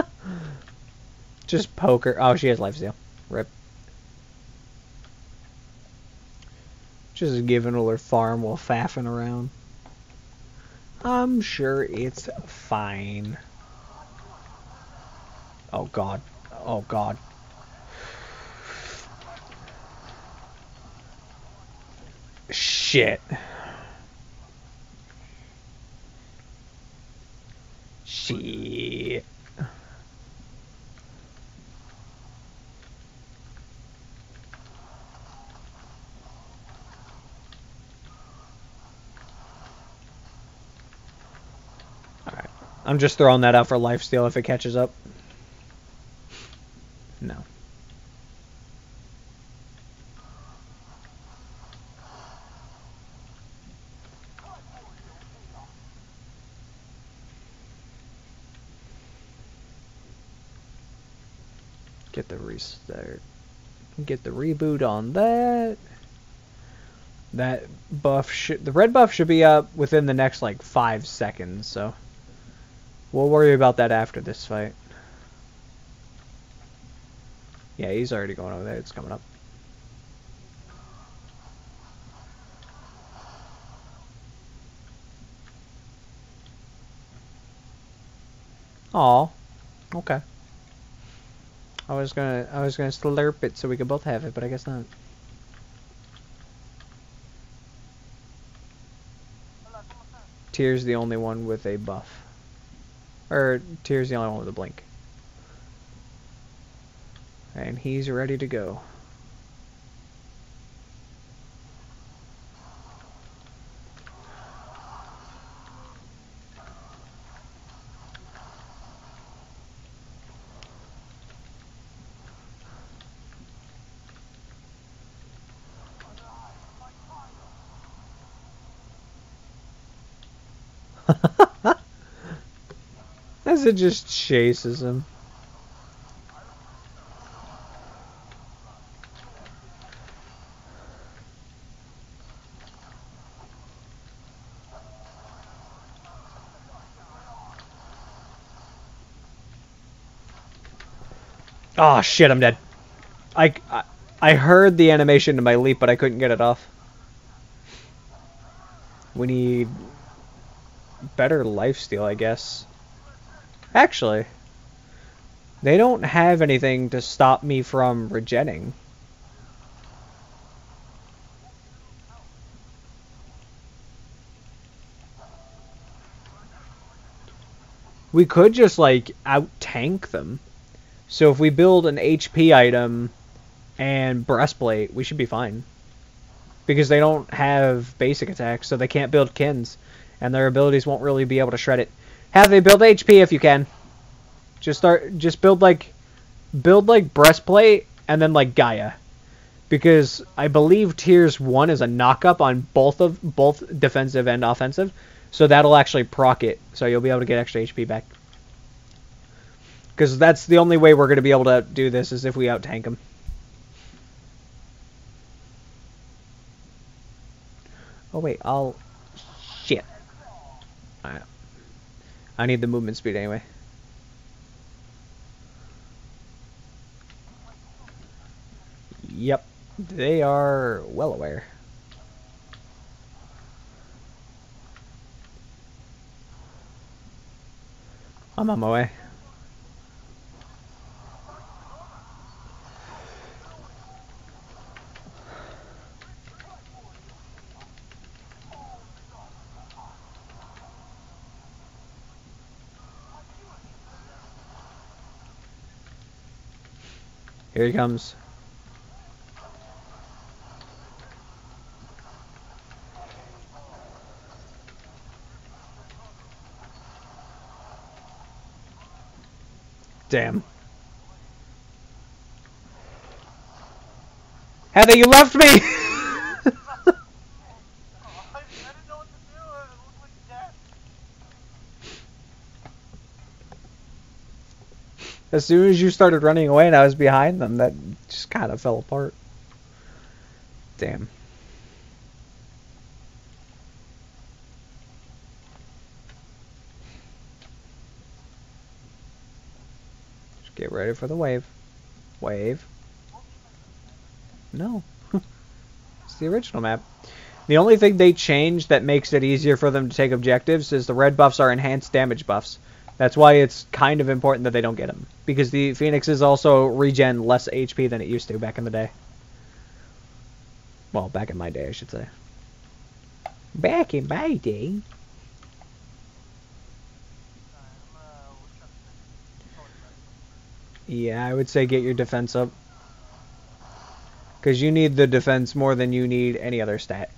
[laughs] Just poker. Oh, she has life steal. Rip. Just giving all her farm while faffing around. I'm sure it's fine. Oh god. Oh god. Shit. Shit. Alright. I'm just throwing that out for lifesteal if it catches up. No. Get the restart. Get the reboot on that. That buff should the red buff should be up within the next like five seconds, so we'll worry about that after this fight. Yeah, he's already going over there. It's coming up. Oh, okay. I was gonna, I was gonna slurp it so we could both have it, but I guess not. Tyr's the only one with a buff. Or, Tyr's the only one with a blink. And he's ready to go. It just chases him. Oh shit, I'm dead. I, I, I heard the animation to my leap, but I couldn't get it off. We need better lifesteal, I guess. Actually, they don't have anything to stop me from regenning. We could just, like, out-tank them. So if we build an HP item and breastplate, we should be fine. Because they don't have basic attacks, so they can't build Qin's. And their abilities won't really be able to shred it. Have they build HP if you can. Just start just build like build like breastplate and then like Gaia. Because I believe Tyr's 1 is a knockup on both of both defensive and offensive. So that'll actually proc it. So you'll be able to get extra HP back. Because that's the only way we're going to be able to do this is if we out tank them. Oh wait, I'll... Shit. I need the movement speed anyway. Yep, they are well aware. I'm on my way. Here he comes. Damn. Heather, you left me! [laughs] Oh, I, I didn't know what to do. It looked like death. As soon as you started running away and I was behind them, that just kind of fell apart. Damn. Just get ready for the wave. Wave. No. [laughs] it's the original map. The only thing they changed that makes it easier for them to take objectives is the red buffs are enhanced damage buffs. That's why it's kind of important that they don't get them. Because the Phoenixes also regen less HP than it used to back in the day. Well, back in my day, I should say. Back in my day. Yeah, I would say get your defense up. Because you need the defense more than you need any other stat.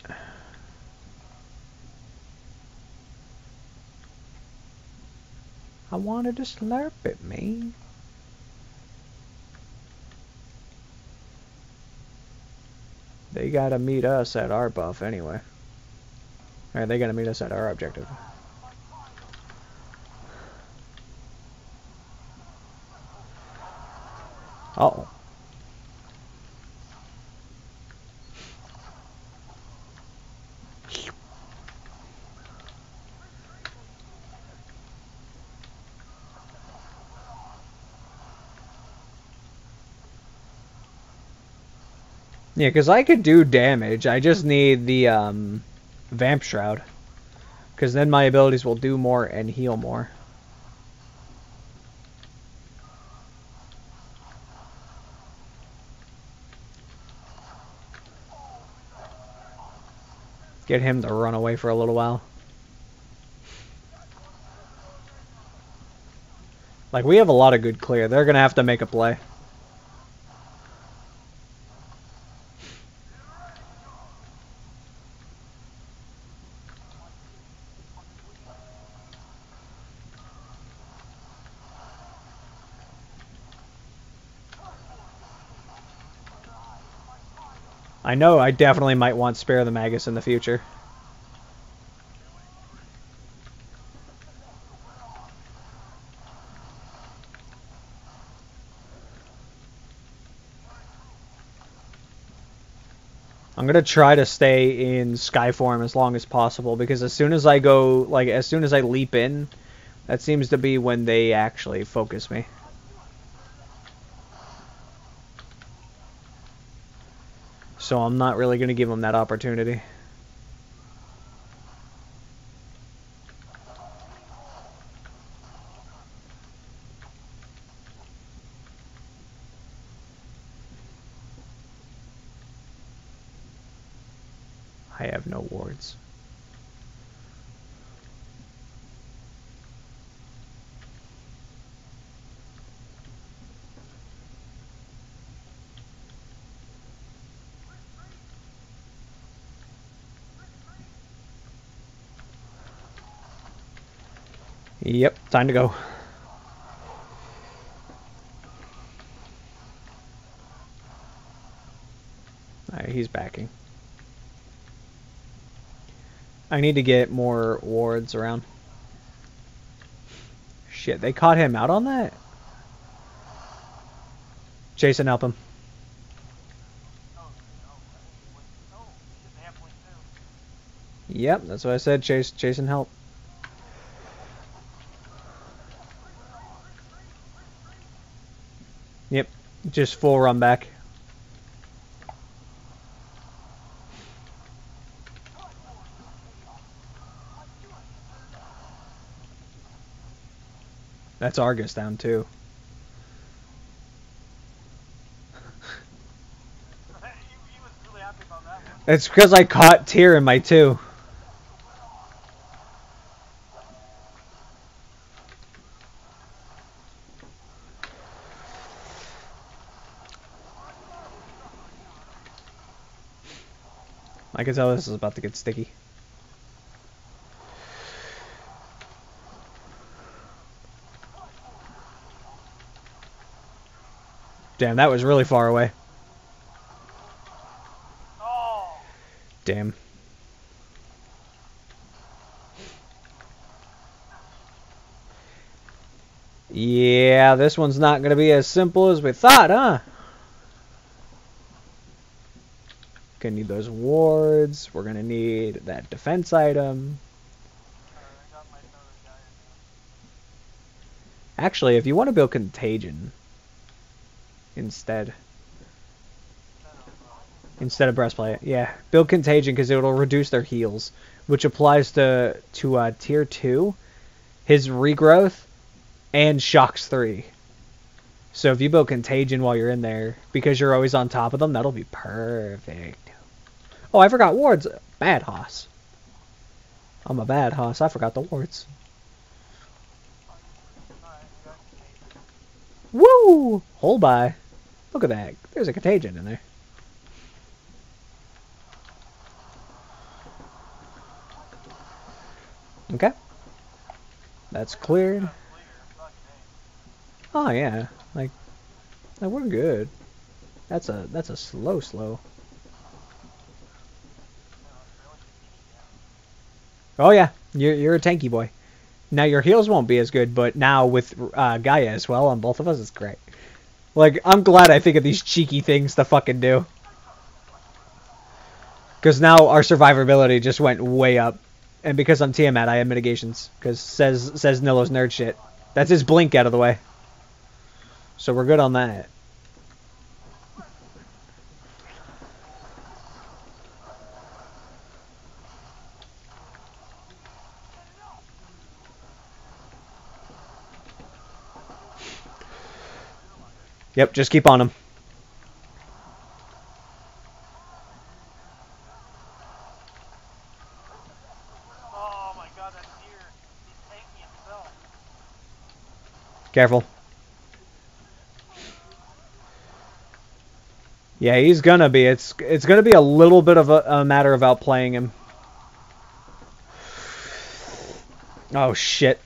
I wanted to slurp it, me. They gotta meet us at our buff anyway. Alright, they gotta meet us at our objective. Uh oh. Yeah, because I could do damage. I just need the um, Vamp Shroud. Because then my abilities will do more and heal more. Get him to run away for a little while. Like, we have a lot of good clear. They're going to have to make a play. I know I definitely might want Spare the Magus in the future. I'm gonna try to stay in Skyform as long as possible because as soon as I go, like, as soon as I leap in, that seems to be when they actually focus me. So I'm not really gonna give them that opportunity. I have no wards. Yep, time to go. Alright, he's backing. I need to get more wards around. Shit, they caught him out on that? Jason, help him. Yep, that's what I said. Chase, Jason, help. Just full run back. That's Argus down too. he, [laughs] he was really happy about that one. It's because I caught Tyr in my two. Can tell this is about to get sticky. Damn, that was really far away. Damn. Yeah, this one's not going to be as simple as we thought, huh? Gonna need those wards. We're gonna need that defense item. Actually, if you want to build contagion instead. Instead of, breastplate, yeah, build contagion because it'll reduce their heals, which applies to to uh, tier two, his regrowth, and shocks three. So if you build contagion while you're in there, because you're always on top of them, that'll be perfect. Oh, I forgot wards. Bad hoss. I'm a bad hoss. I forgot the wards. Woo! Hold by. Look at that. There's a contagion in there. Okay. That's cleared. Oh yeah. Like, like we're good. That's a that's a slow slow. Oh yeah, you're you're a tanky boy. Now your heals won't be as good, but now with uh, Gaia as well on both of us, it's great. Like I'm glad I think of these cheeky things to fucking do. Because now our survivability just went way up, and because I'm Tiamat, I have mitigations. Because says says Nillo's nerd shit. That's his blink out of the way. So we're good on that. Yep, just keep on him. Oh my god, that deer. He's tanky himself. Careful. Yeah, he's gonna be. It's it's gonna be a little bit of a, a matter of outplaying him. Oh shit.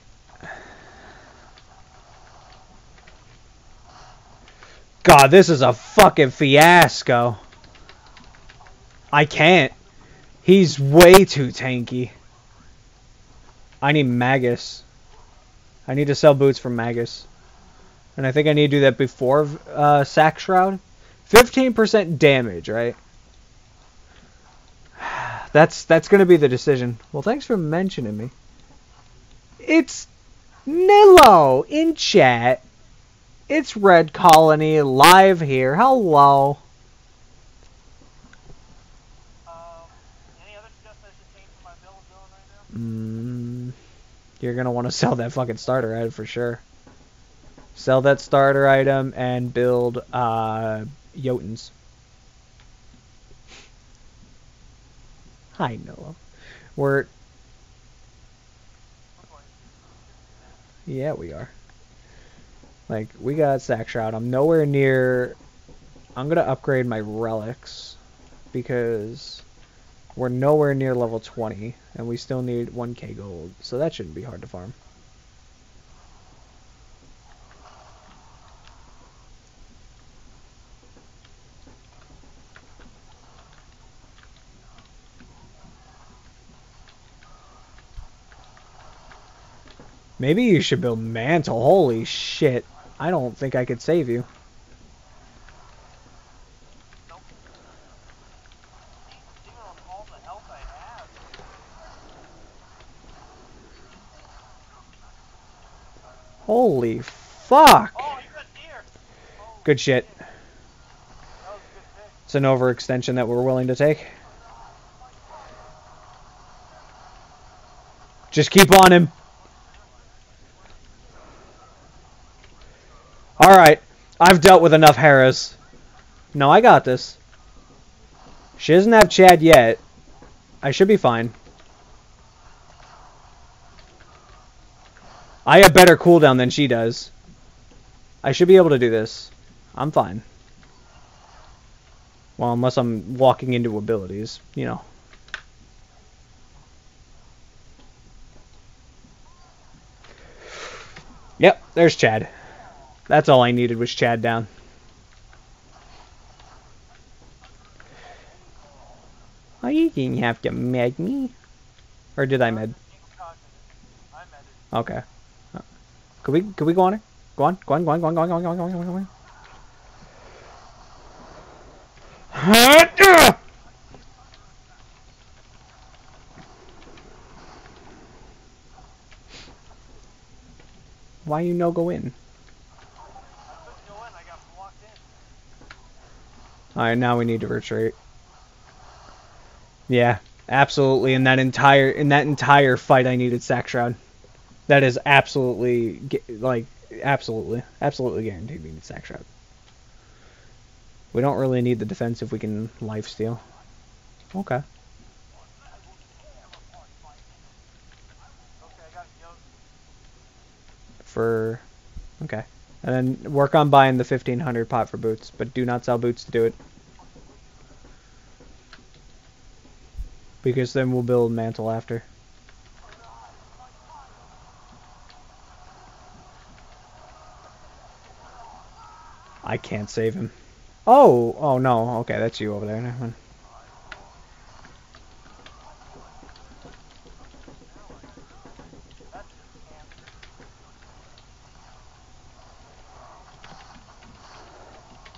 God, this is a fucking fiasco. I can't. He's way too tanky. I need Magus. I need to sell boots from Magus. And I think I need to do that before uh, Sac Shroud. 15% damage, right? [sighs] That's that's going to be the decision. Well, thanks for mentioning me. It's Nillo in chat. It's Red Colony live here. Hello. Um, any other suggestions I should change for my build doing right? Mm, you're going to want to sell that fucking starter item for sure. Sell that starter item and build uh, Jotuns. Hi, Noah. We're yeah, we are. Like we got Sac Shroud. I'm nowhere near. I'm gonna upgrade my relics because we're nowhere near level 20, and we still need 1k gold. So that shouldn't be hard to farm. Maybe you should build mantle. Holy shit. I don't think I could save you. Holy fuck. Oh! Oh, Good shit. good. It's an overextension that we're willing to take. Just keep on him. Alright. I've dealt with enough Harris. No, I got this. She doesn't have Chad yet. I should be fine. I have better cooldown than she does. I should be able to do this. I'm fine. Well, unless I'm walking into abilities, you know. Yep, there's Chad. That's all I needed was Chad down. Oh, you didn't have to med me. Or did I med? Okay. Could we could we go on it? Go on, go on, go on, go on, go on, go on, go on, go on, go on, go on. Why you no go in? Alright, now we need to retreat. Yeah, absolutely. In that entire in that entire fight, I needed Sac Shroud. That is absolutely like absolutely absolutely guaranteed we need Sac Shroud. We don't really need the defense if we can life steal. Okay. For okay. And then work on buying the 1500 pot for boots, but do not sell boots to do it. Because then we'll build mantle after. I can't save him. Oh, oh no. Okay, that's you over there.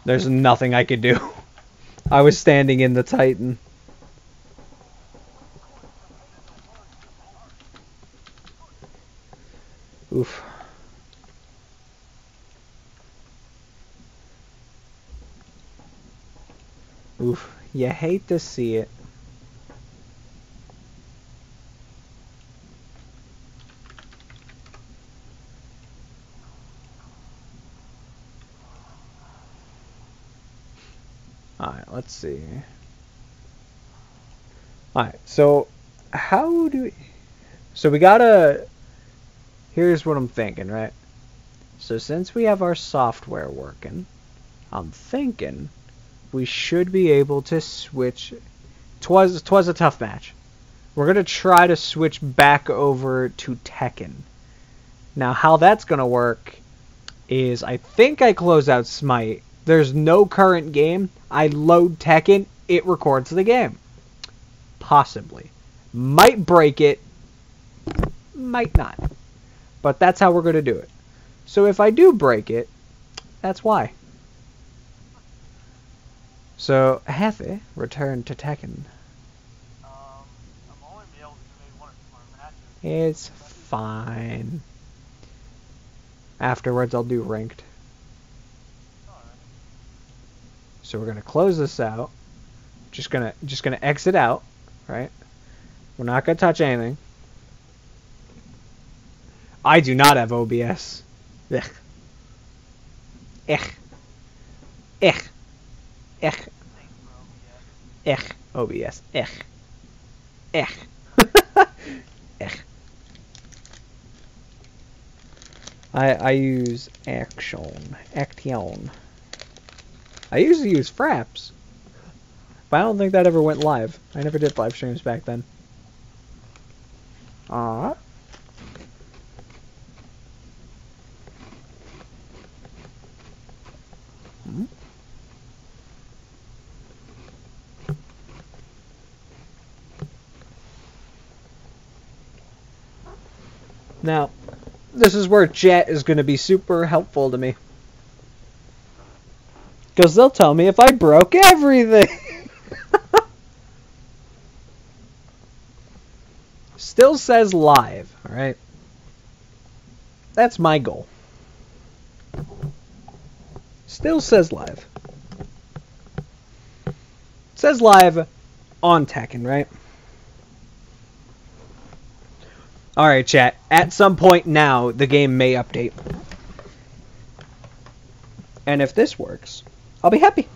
There's nothing I could do. [laughs] I was standing in the Titan. Oof. Oof. You hate to see it. Alright, let's see. Alright, so how do we... So we gotta... Here's what I'm thinking, right? So since we have our software working, I'm thinking we should be able to switch... Twas, twas a tough match. We're to try to switch back over to Tekken. Now, how that's to work is I think I close out Smite. There's no current game. I load Tekken, it records the game. Possibly. Might break it, might not. But that's how we're going to do it. So if I do break it, that's why. So, Hefe returned to Tekken. Um, I'm only be able to do maybe one or two more matches. It's fine. Afterwards, I'll do ranked. Alright. So we're gonna close this out. Just gonna just gonna exit out, right? We're not gonna touch anything. I do not have OBS. Ugh. Ech. Ech. Ech. Ech. OBS. Ech. Ech. Ech. I I use Action. Action. I usually use Fraps. But I don't think that ever went live. I never did live streams back then. Ah. Hmm? Now, this is where chat is going to be super helpful to me. Because they'll tell me if I broke everything. [laughs] Still says live, alright? That's my goal. Still says live. says live on Tekken, right? Alright, chat. At some point now, the game may update. And if this works, I'll be happy.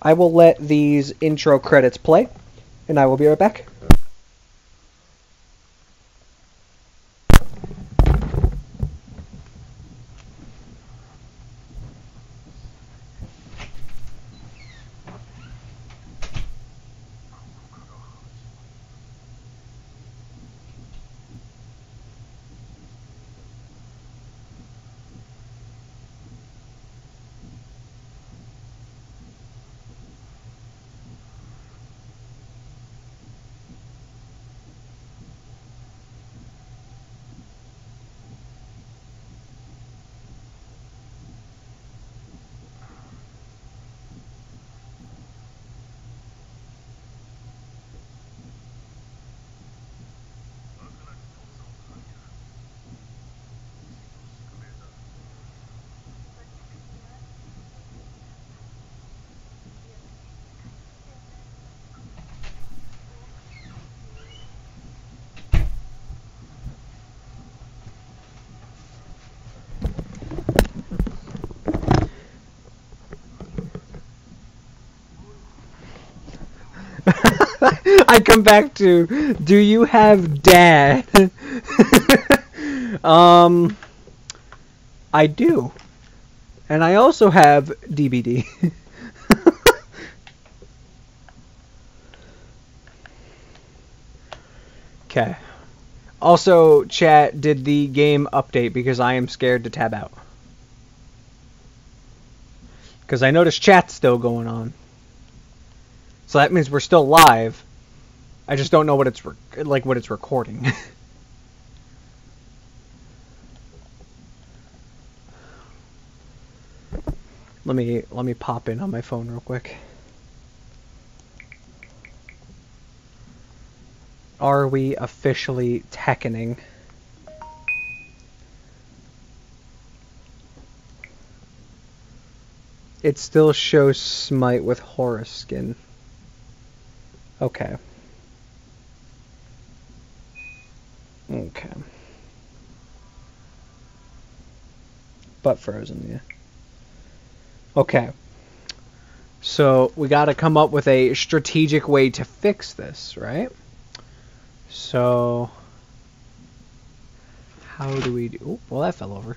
I will let these intro credits play, and I will be right back. I come back to do you have dad? [laughs] um I do. And I also have DBD. [laughs] Okay. Also, chat, did the game update because I am scared to tab out. Because I noticed chat's still going on. So that means we're still live. I just don't know what it's like what it's recording. [laughs] let me let me pop in on my phone real quick. Are we officially Tekkening? It still shows Smite with Horus skin. Okay. Okay. But frozen, yeah. Okay. So we got to come up with a strategic way to fix this, right? So how do we do? Oh, well, that fell over.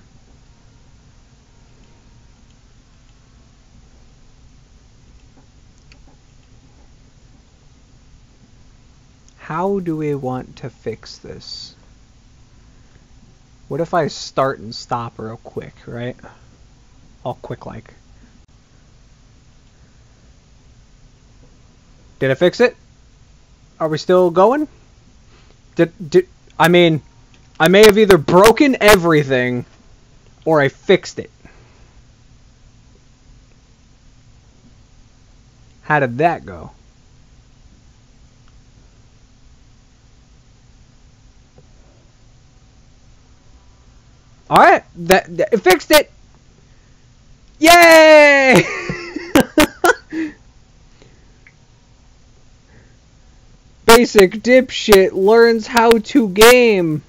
How do we want to fix this? What if I start and stop real quick, right? All quick like. Did I fix it? Are we still going? Did, did I mean, I may have either broken everything or I fixed it. How did that go? All right, that, that it fixed it. Yay! [laughs] Basic dipshit learns how to game.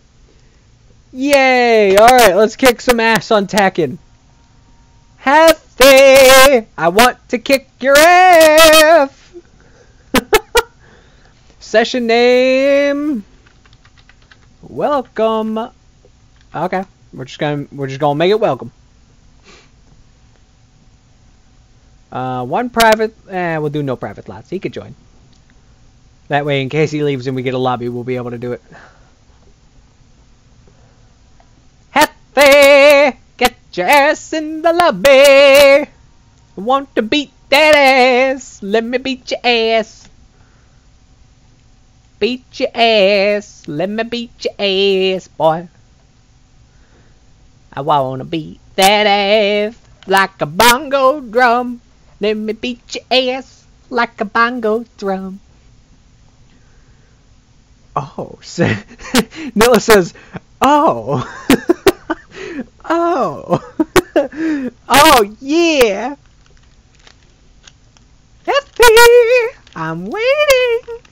Yay! All right, let's kick some ass on Tekken. Hefty! I want to kick your ass. [laughs] Session name. Welcome. Okay. We're just gonna we're just gonna make it welcome. Uh, one private. Eh, we'll do no private lots. He could join. That way, in case he leaves and we get a lobby, we'll be able to do it. Happy, get your ass in the lobby. Want to beat that ass. Let me beat your ass. Beat your ass. Let me beat your ass, boy. I wanna beat that ass like a bongo drum. Let me beat your ass like a bongo drum. Oh, [laughs] so, Nilla says, oh, [laughs] oh, [laughs] oh yeah. Happy, I'm waiting.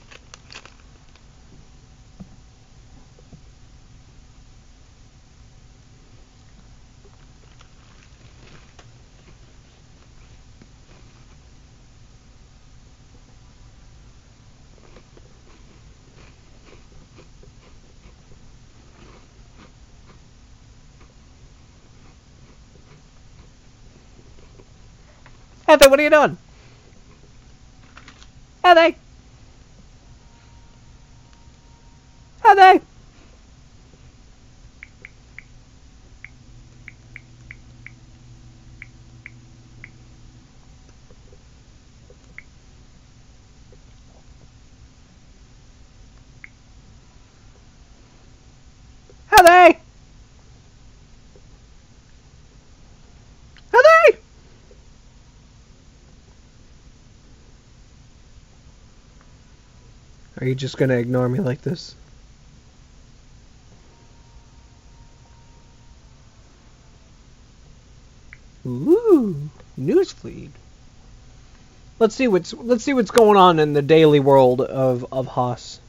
Heather, what are you doing? Heather! Heather! Heather! Are you just gonna ignore me like this? Ooh, newsfeed. Let's see what's let's see what's going on in the daily world of of Haas.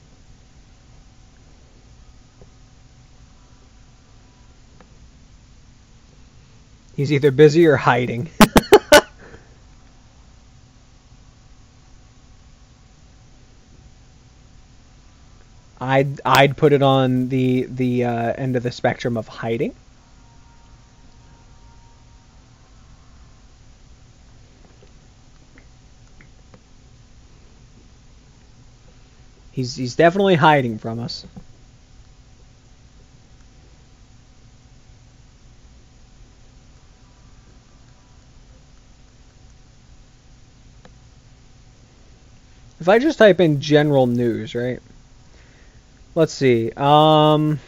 He's either busy or hiding. [laughs] I'd I'd put it on the the uh, end of the spectrum of hiding. He's he's definitely hiding from us. If I just type in general news, right? Let's see. Um,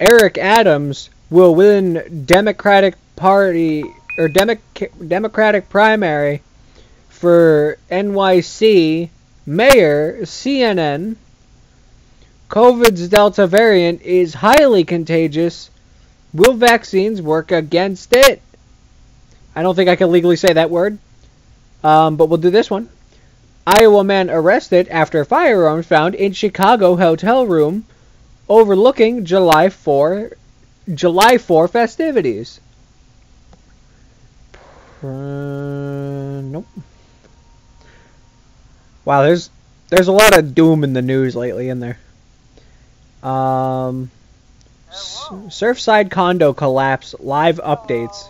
Eric Adams will win Democratic Party or Democ- Democratic primary for NYC mayor. CNN. COVID's Delta variant is highly contagious. Will vaccines work against it? I don't think I can legally say that word. Um, but we'll do this one. Iowa man arrested after firearms found in Chicago hotel room overlooking July 4 July 4 festivities. Uh, nope. Wow, there's there's a lot of doom in the news lately in there. Um Surfside condo collapse live updates.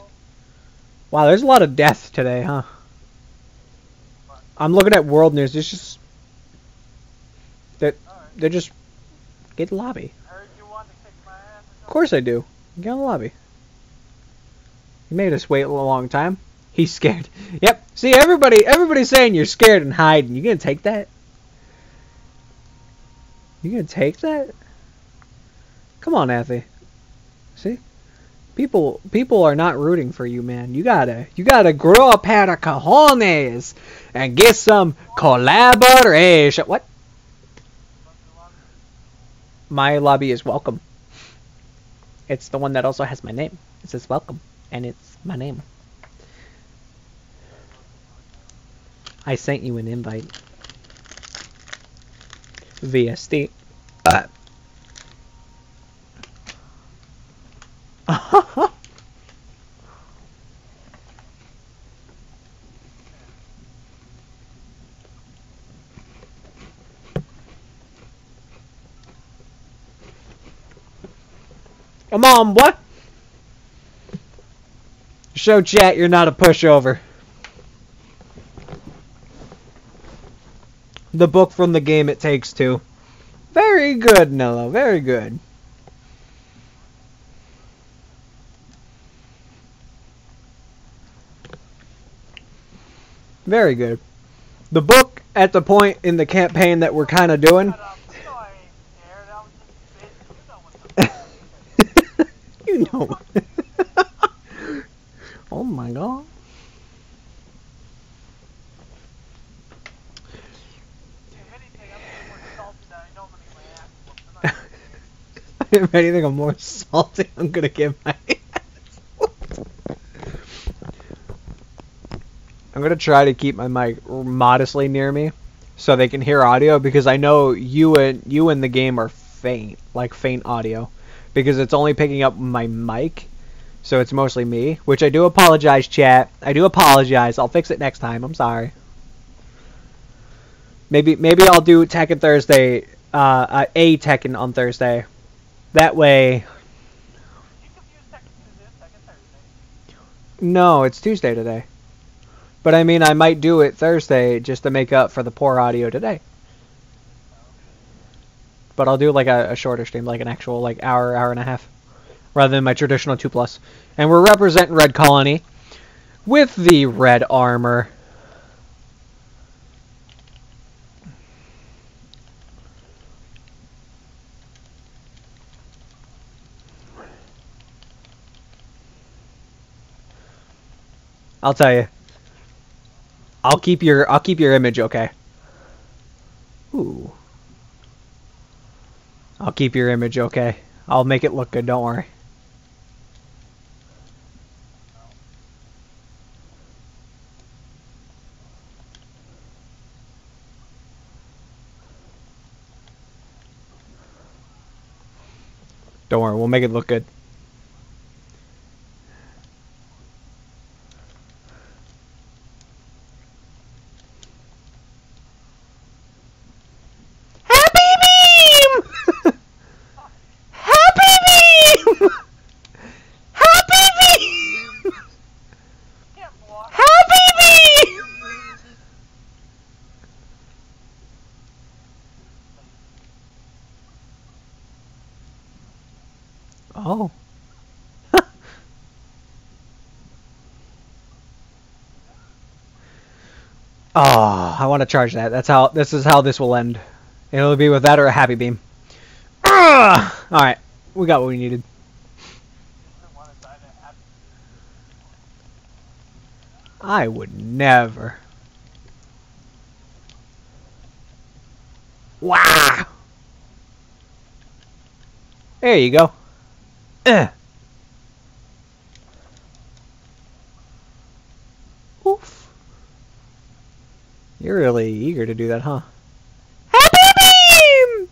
Wow, there's a lot of death today, huh? I'm looking at world news. It's just that they're just get the lobby. Of course I do. Get in the lobby. You made us wait a long time. He's scared. [laughs] Yep. See everybody everybody's saying you're scared and hiding. You gonna take that? You gonna take that? Come on, Athy. See? People people are not rooting for you, man. You gotta you gotta grow up out of cojones and get some collaboration. What? My lobby is welcome. It's the one that also has my name. It says welcome, and it's my name. I sent you an invite. VSD. Uh. [laughs] Come on, boy. Show chat you're not a pushover. The book from the game It Takes Two. Very good, Nello. Very good. Very good. The book at the point in the campaign that we're kind of doing. you know. [laughs] [laughs] oh my god. [laughs] if anything, I'm more salty. I'm gonna give my. I'm gonna try to keep my mic modestly near me, so they can hear audio because I know you and you in the game are faint, like faint audio, because it's only picking up my mic, so it's mostly me. Which I do apologize, chat. I do apologize. I'll fix it next time. I'm sorry. Maybe maybe I'll do Tekken Thursday, uh, uh, a Tekken on Thursday. That way, No, it's Tuesday today. But I mean, I might do it Thursday just to make up for the poor audio today. But I'll do like a, a shorter stream, like an actual like hour, hour and a half, rather than my traditional two plus. And we're representing Red Colony with the red armor. I'll tell you. I'll keep your I'll keep your image okay. Ooh. I'll keep your image okay. I'll make it look good, don't worry. Don't worry, we'll make it look good. Happy Beam! Happy Beam! Happy Beam! Can't block. Happy Beam! Oh. Oh, I want to charge that. That's how. This is how this will end. It'll be with that or a happy beam. Ah! All right, we got what we needed. I would never. Wow. There you go. Eh. Oof. You're really eager to do that, huh? Happy beam!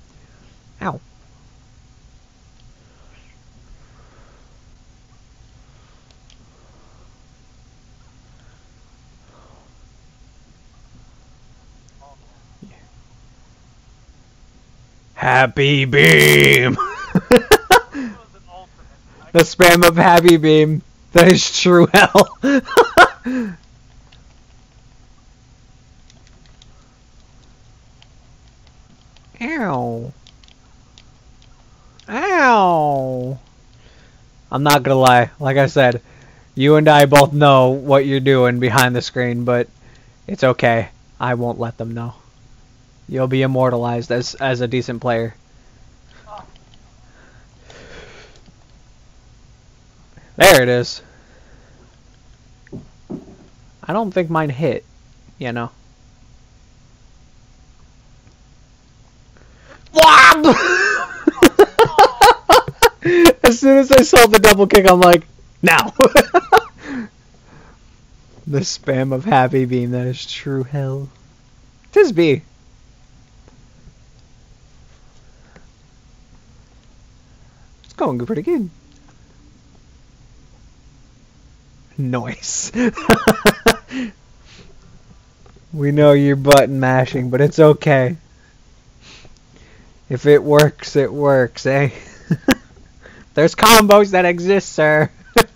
Ow. Happy beam! [laughs] It was an ultimate. I the spam of Happy Beam. That is true hell. [laughs] Ow. Ow. I'm not gonna lie. Like I said, you and I both know what you're doing behind the screen, but it's okay. I won't let them know. You'll be immortalized as as a decent player. There it is. I don't think mine hit, you know. [laughs] as soon as I saw the double kick, I'm like, now. [laughs] the spam of Happy Beam, that is true hell. Tis be. It's going pretty good. Noise. [laughs] we know you're button mashing, but it's okay. If it works, it works, eh? [laughs] There's combos that exist, sir. [laughs]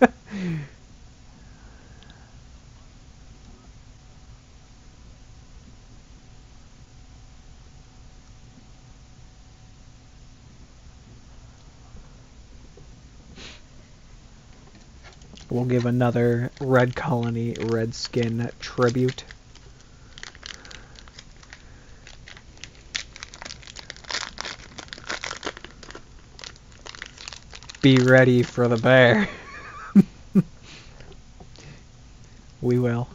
we'll give another Red Colony Redskin tribute. Be ready for the bear. [laughs] we will.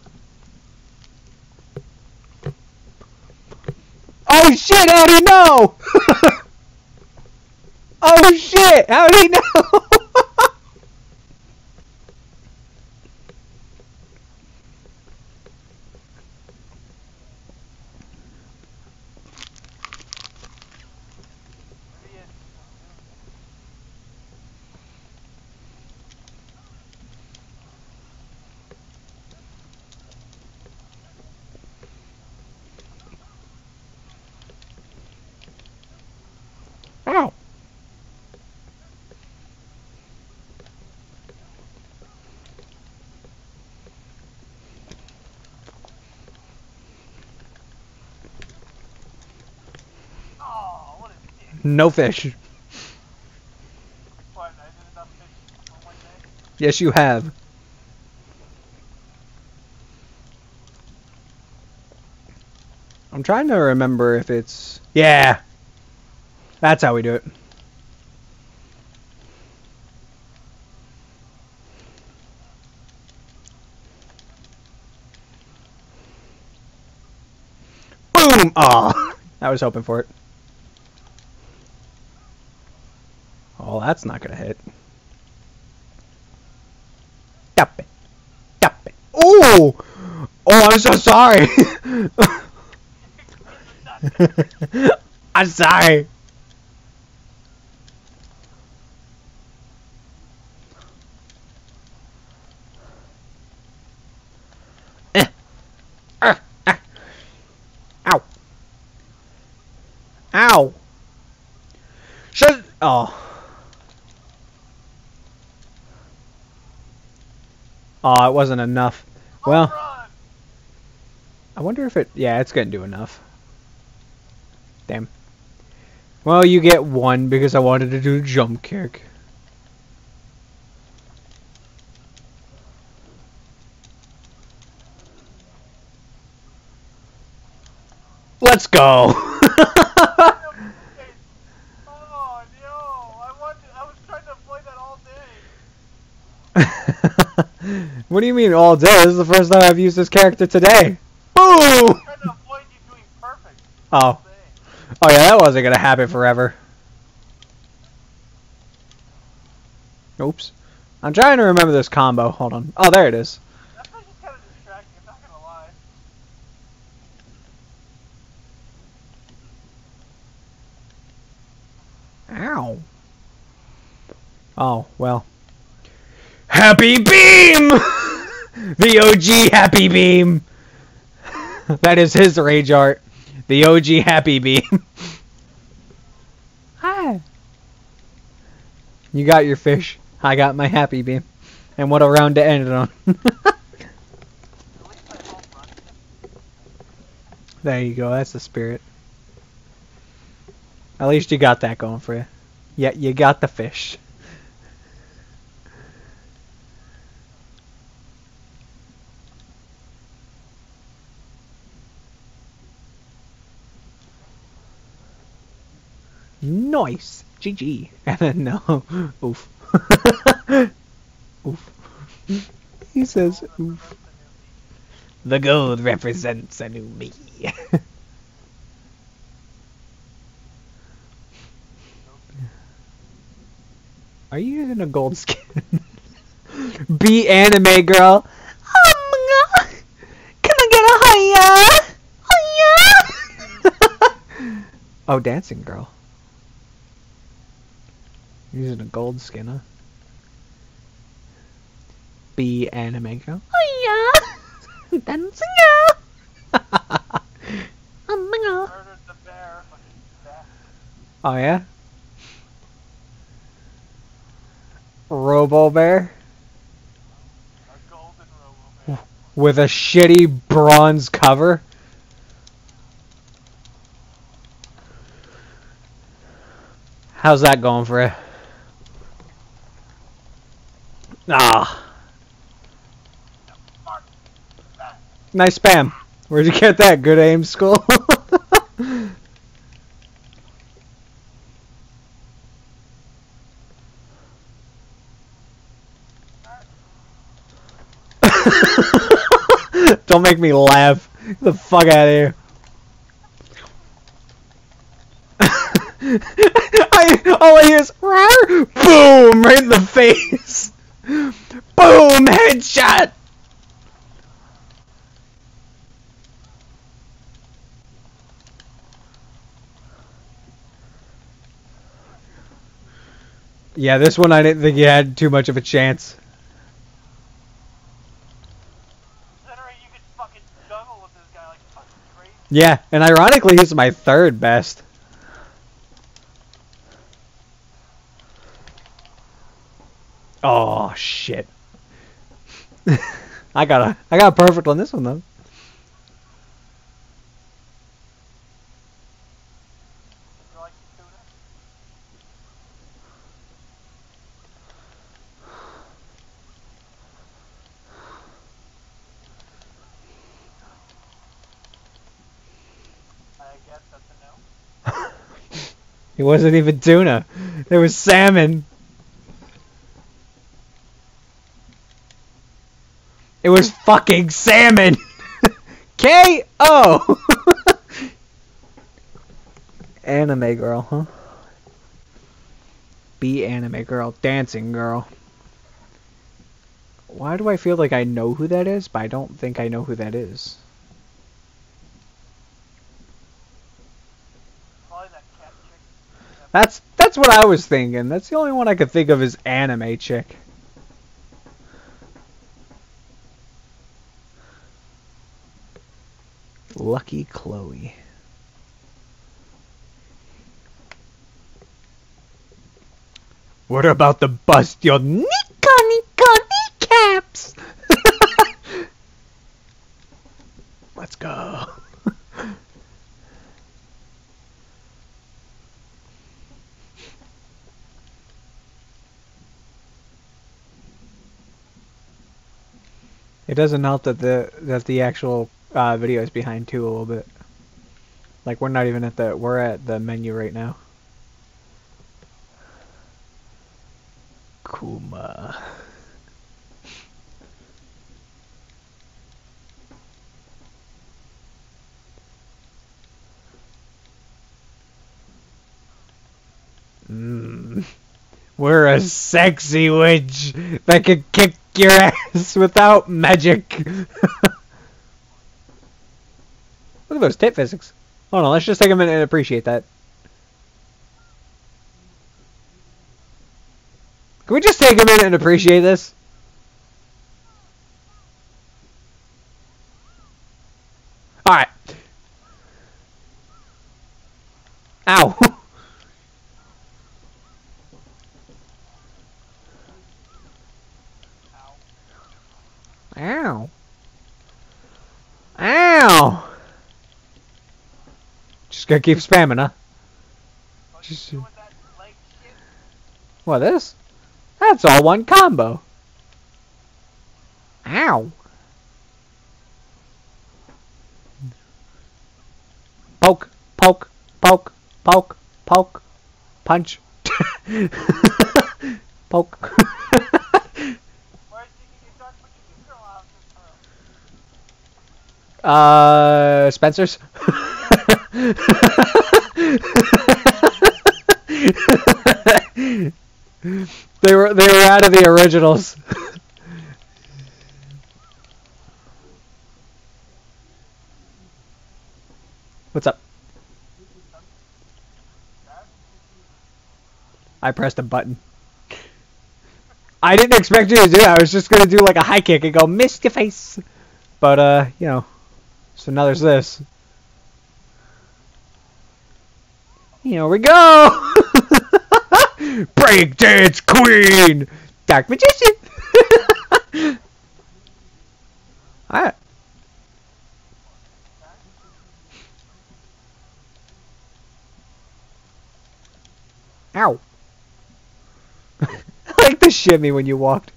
Oh shit, how'd he know? [laughs] oh shit, how'd he know? [laughs] Ow. No fish. What, fish? Yes, you have. I'm trying to remember if it's. Yeah! That's how we do it. Boom! Aw! [laughs] I was hoping for it. Oh, that's not gonna hit. Stop it. Stop it. Oh! Oh, I'm so sorry. [laughs] [laughs] I'm sorry. Eh. Ah, ah. Ow. Ow. Shut. Oh. Oh, it wasn't enough. Well, I wonder if it. Yeah, it's gonna do enough. Damn. Well, you get one because I wanted to do jump kick. Let's go. [laughs] Oh no! I wanted. I was trying to avoid that all day. What do you mean all day? This is the first time I've used this character today. Boom! I was trying to avoid you doing perfect Oh, oh yeah, that wasn't gonna happen forever. Oops. I'm trying to remember this combo. Hold on. Oh, there it is. That fish is kind of distracting. I'm not gonna lie. Ow. Oh, well. Happy Beam! [laughs] the OG Happy Beam! [laughs] that is his rage art. The OG Happy Beam. [laughs] Hi. You got your fish. I got my Happy Beam. And what a round to end it on. At least my home run. there you go. That's the spirit. At least you got that going for you. Yeah, you got the fish. Nice. GG. [laughs] And then no. Oof. [laughs] oof. He says oof. The gold represents a new me. [laughs] Are you using a gold skin? Be anime girl. Oh my god. Can I get a? Hiya. oh, dancing girl. Using a gold skin, huh? Be anime girl. Hiya. [laughs] dancing girl. oh my god. Murdered the bear. Oh yeah? Robo Bear A golden robo bear. with a shitty bronze cover. How's that going for you? Ah, nice spam. Where'd you get that? Good aim school. [laughs] Don't make me laugh. Get the fuck out of here. [laughs] I, all I hear is boom right in the face. Boom headshot. Yeah, this one I didn't think you had too much of a chance. Considering you could fucking juggle with this guy like fucking crazy. Yeah, and ironically, he's my third best. Oh shit! I got a I got a perfect on this one though. [laughs] It wasn't even tuna. It was salmon. It was fucking salmon. [laughs] K.O. [laughs] anime girl, huh? Be anime girl, dancing girl. Why do I feel like I know who that is, but I don't think I know who that is? That's that's what I was thinking. That's the only one I could think of as anime chick. Lucky Chloe. What about the bust your nika nika kneecaps? [laughs] Let's go. [laughs] It doesn't help that the that the actual uh, video is behind too a little bit. Like we're not even at the we're at the menu right now. Kuma. Mm. We're a sexy witch that can kick your [laughs] ass without magic. [laughs] Look at those tit physics. Hold on, let's just take a minute and appreciate that. Can we just take a minute and appreciate this? Alright. Ow. [laughs] Ow. Just gotta keep spamming, huh? Just-? What, this? That's all one combo. Ow. Poke, poke, poke, poke, poke, punch. [laughs] poke. [laughs] Uh, Spencer's. [laughs] [laughs] they were they were out of the originals. [laughs] What's up? I pressed a button. I didn't expect you to do that. I was just gonna do like a high kick and go missed your face. But uh, you know. So now there's this. Here we go! [laughs] Breakdance Queen! Dark Magician! [laughs] Alright. Ow. [laughs] I like the shimmy when you walked.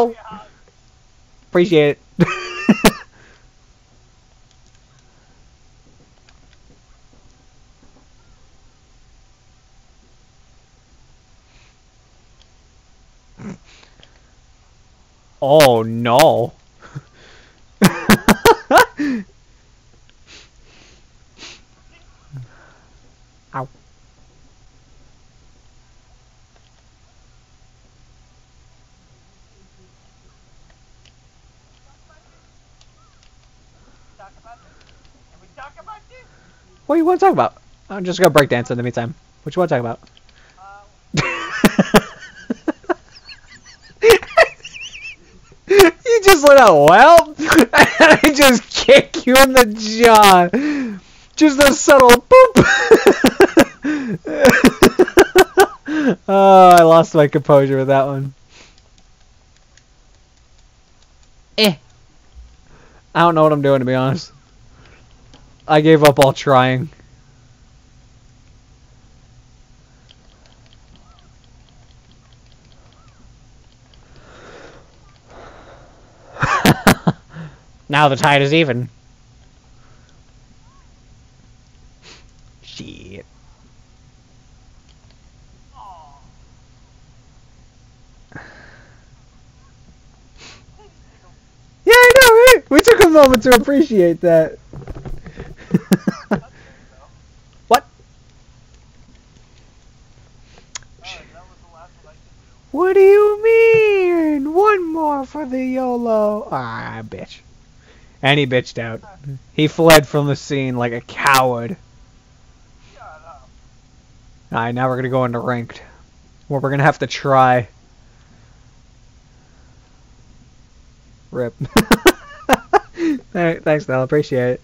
Ow! Appreciate it. [laughs] oh no. Ow. Talk about this. Can we talk about this? What do you want to talk about? I'm just gonna break dance in the meantime. What you want to talk about? [laughs] You just let out well, and I just kick you in the jaw. Just a subtle boop. [laughs] oh, I lost my composure with that one. Eh. I don't know what I'm doing to be honest. I gave up all trying. [laughs] now the tide is even. Shit. yeah, I know, right? We took a moment to appreciate that. [laughs] what? What do you mean? One more for the YOLO. Ah, bitch. And he bitched out. He fled from the scene like a coward. Alright, now we're gonna go into ranked. Where we're gonna have to try. Rip. [laughs] Alright, thanks, Nell. Appreciate it.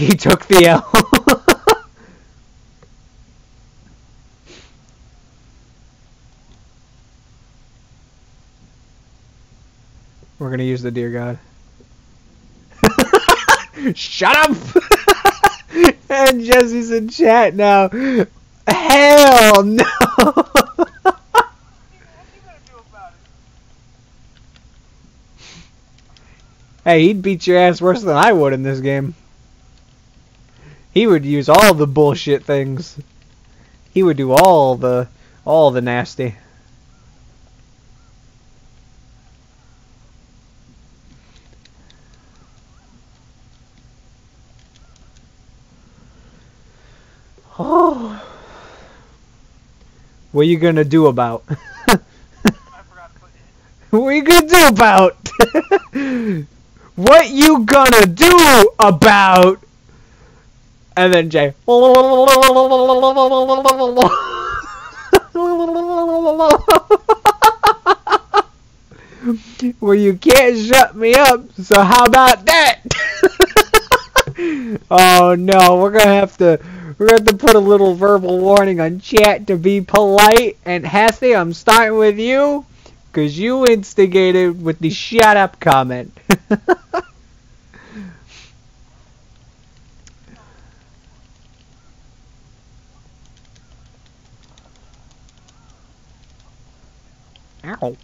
He took the L. [laughs] We're gonna use the dear god. [laughs] Shut up! [laughs] and Jesse's in chat now. Hell no! Hey, he'd beat your ass worse than I would in this game. He would use all the bullshit things. He would do all the all the nasty. Oh. [sighs] What you gonna do about? [laughs] What you gonna do about? [laughs] what you gonna do about? And then Jay. well, you can't shut me up, so how about that? [laughs] oh no, we're gonna have to we're gonna have to put a little verbal warning on chat to be polite. And Hathy, I'm starting with you, cause you instigated with the shut up comment. [laughs] Ow.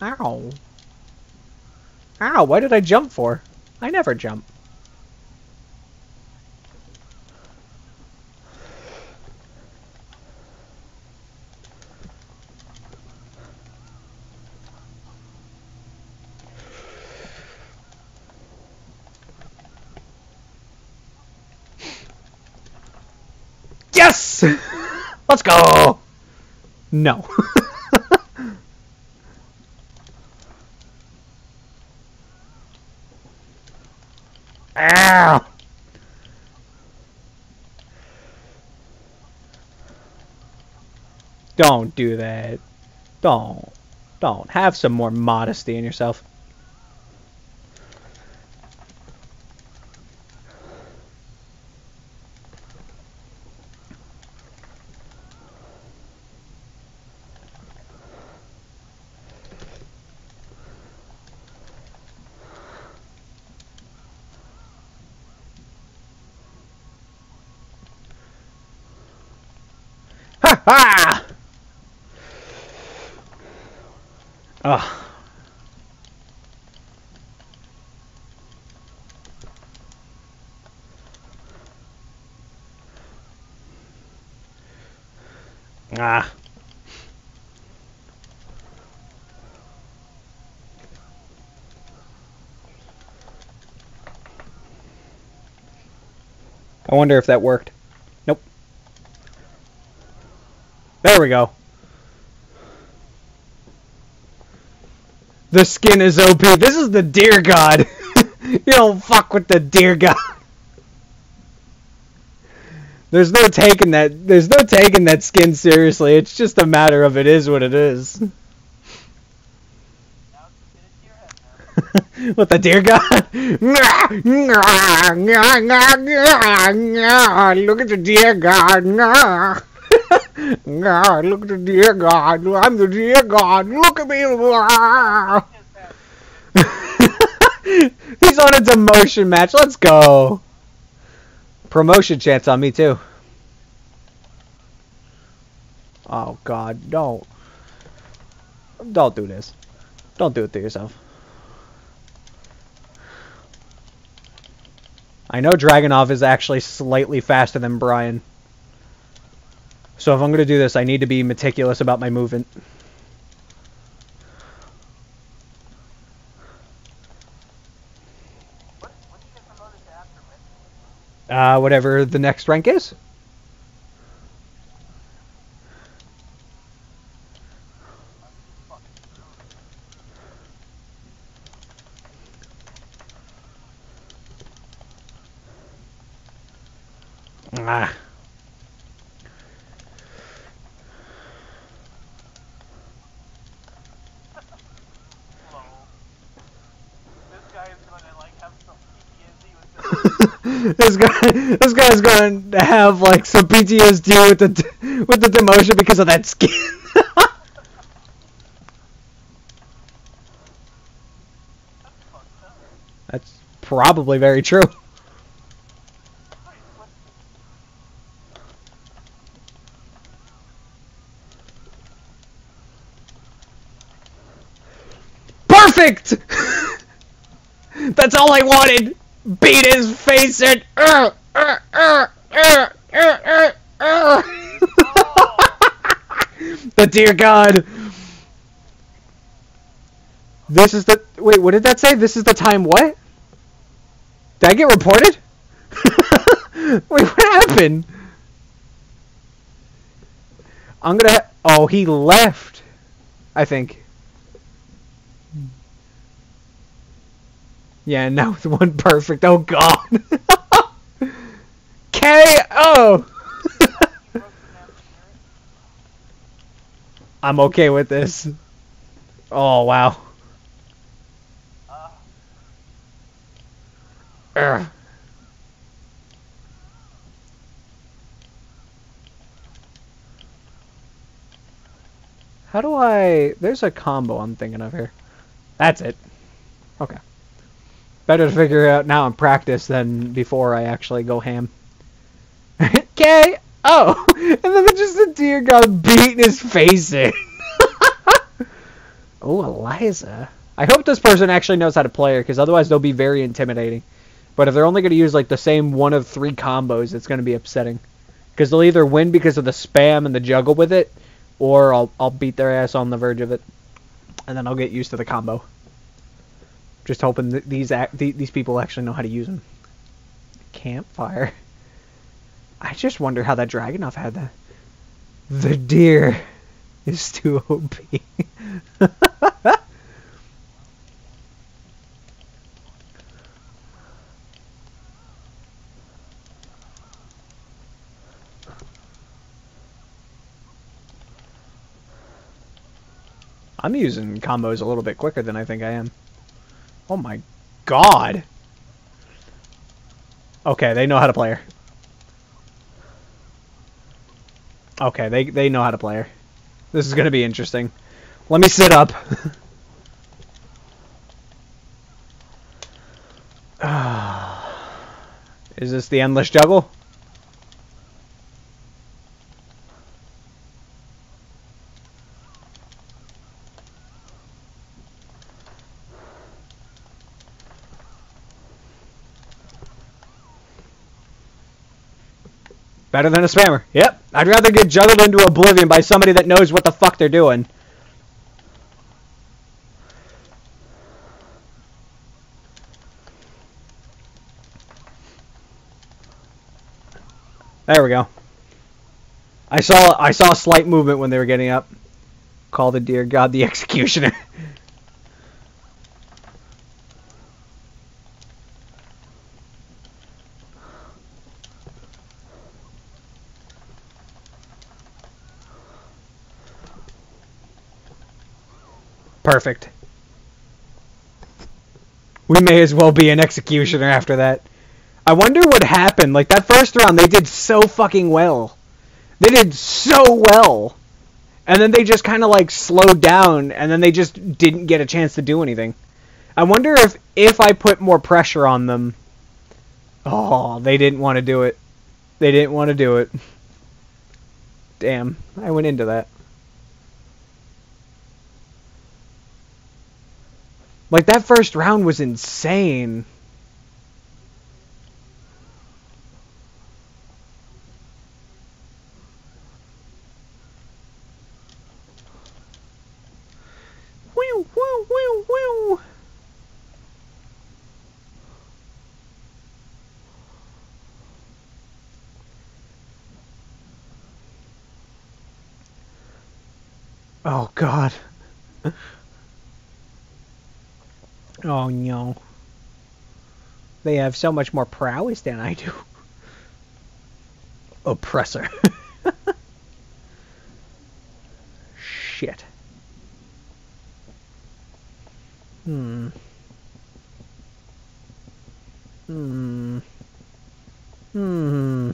Ow. Ow, why did I jump for? I never jump. Yes! [laughs] Let's go! No. [laughs] Ow! Don't do that. Don't. Don't. Have some more modesty in yourself. Ha ha! Ugh. Ah. I wonder if that worked. Nope. There we go. The skin is OP. This is the deer god. [laughs] you don't fuck with the deer god. There's no taking that. There's no taking that skin seriously. It's just a matter of it is what it is. With the deer god. Look at the deer god. Look at the deer god. I'm the deer god. Look at me. He's on a demotion match. Let's go. Promotion chance on me too. Oh God, don't. Don't do this. Don't do it to yourself. I know Dragunov is actually slightly faster than Bryan. So if I'm going to do this, I need to be meticulous about my movement. Uh, whatever the next rank is. Ah. Slow. This guy is gonna like have some PTSD with this. this guy, this guy's going to have like some PTSD with the with the demotion because of that skin. [laughs] That's probably very true. Perfect. [laughs] That's all I wanted. Beat his face and. Uh, uh, uh, uh, uh. The [laughs] dear God. This is the wait. What did that say? This is the time. What? Did I get reported? [laughs] wait, what happened? I'm gonna. Ha- oh, he left. I think. Yeah, now with one perfect. Oh God. [laughs] K.O. You broke the damn spirit. I'm okay with this. Oh wow. Uh. How do I... There's a combo I'm thinking of here. That's it. Okay. Better to figure it out now in practice than before I actually go ham. [laughs] K. Oh, [laughs] and then just the deer got beating his face in. [laughs] oh, Eliza. I hope this person actually knows how to play her, because otherwise they'll be very intimidating. But if they're only going to use like the same one of three combos, it's going to be upsetting. Because they'll either win because of the spam and the juggle with it, or I'll I'll beat their ass on the verge of it, and then I'll get used to the combo. Just hoping that these ac- th- these people actually know how to use them. Campfire. [laughs] I just wonder how that Dragunov had that. The deer is too OP. [laughs] I'm using combos a little bit quicker than I think I am. Oh my god. Okay, they know how to play her. Okay, they they know how to play her. This is gonna be interesting. Let me sit up. [sighs] is this the endless juggle? Better than a spammer. Yep. I'd rather get juggled into oblivion by somebody that knows what the fuck they're doing. There we go. I saw I saw a slight movement when they were getting up. Call the deer god the [laughs] executioner. Perfect. We may as well be an executioner after that. I wonder what happened. Like that first round, they did so fucking well. They did so well. And then they just kind of like slowed down and then they just didn't get a chance to do anything. I wonder if if I put more pressure on them. Oh, they didn't want to do it. They didn't want to do it. Damn, I went into that. Like that first round was insane. Oh god. Oh no. They have so much more prowess than I do. Oppressor. [laughs] Shit. Hmm. Hmm. Hmm.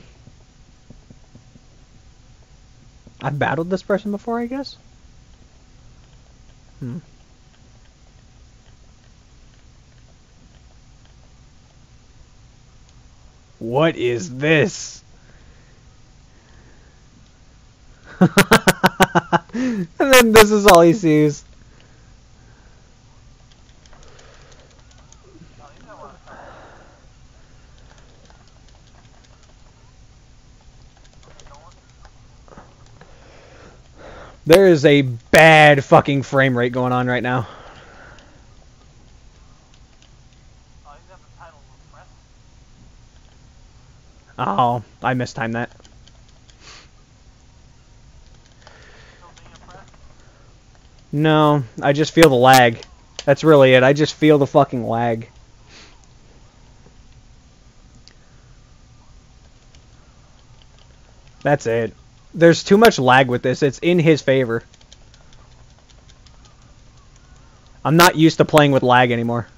I've battled this person before, I guess. Hmm. What is this? [laughs] and then this is all he sees. There is a bad fucking frame rate going on right now. Oh, I mistimed that. No, I just feel the lag. That's really it. I just feel the fucking lag. That's it. There's too much lag with this. It's in his favor. I'm not used to playing with lag anymore.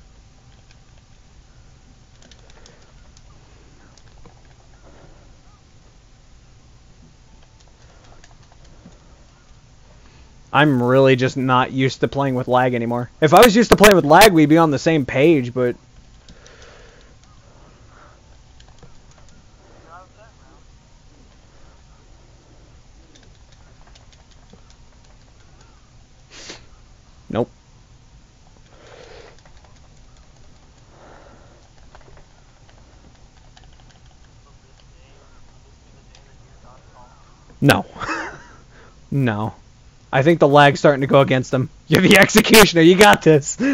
I'm really just not used to playing with lag anymore. If I was used to playing with lag, we'd be on the same page, but... Nope. No. no. I think the lag's starting to go against them. [laughs] You're the executioner. You got this. [laughs]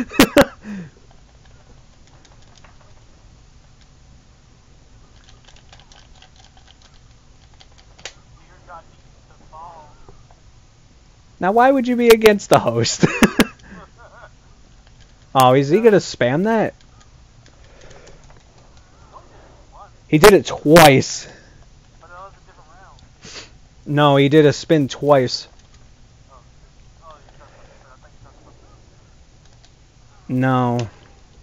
now, why would you be against the host? [laughs] oh, is he gonna spam that? He did it twice. No, he did a spin twice. No,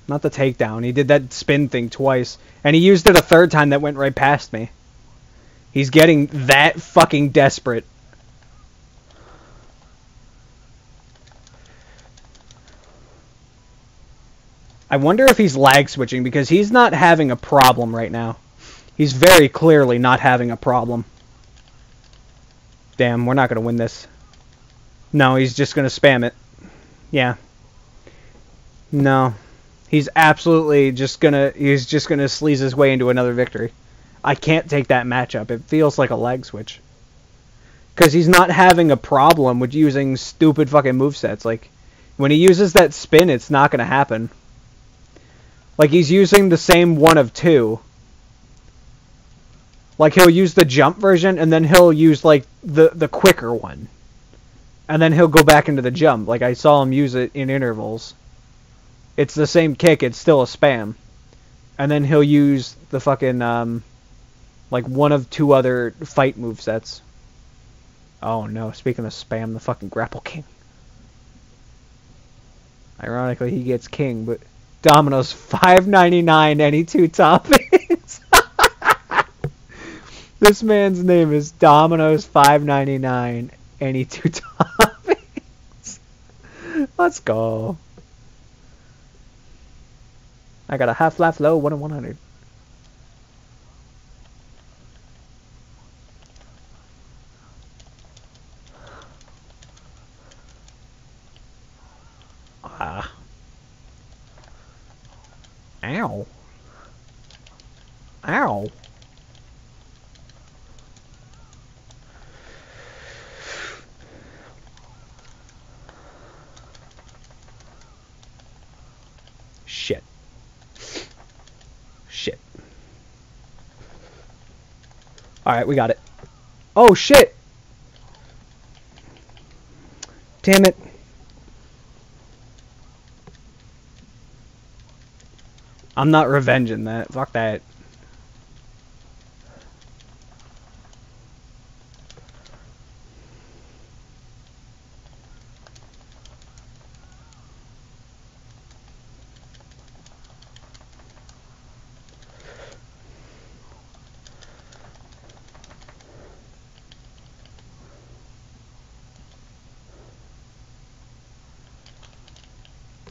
not the takedown. He did that spin thing twice. And he used it a third time that went right past me. He's getting that fucking desperate. I wonder if he's lag switching because he's not having a problem right now. He's very clearly not having a problem. Damn, we're not going to win this. No, he's just going to spam it. Yeah. No. He's absolutely just gonna he's just gonna sleaze his way into another victory. I can't take that matchup. It feels like a leg switch. Cause he's not having a problem with using stupid fucking movesets. Like when he uses that spin it's not gonna happen. Like he's using the same one of two. Like he'll use the jump version and then he'll use like the the quicker one. And then he'll go back into the jump. Like I saw him use it in intervals. It's the same kick, it's still a spam. And then he'll use the fucking, um, like one of two other fight move sets. Oh no, speaking of spam, the fucking grapple king. Ironically, he gets king, but Domino's 5.99 any two toppings. [laughs] this man's name is Domino's 5.99 any two [laughs] toppings. Let's go. I got a half life low, 1 in 100. Ah. Ow. Ow. Alright, we got it. Oh, shit! Damn it. I'm not revenging that. Fuck that.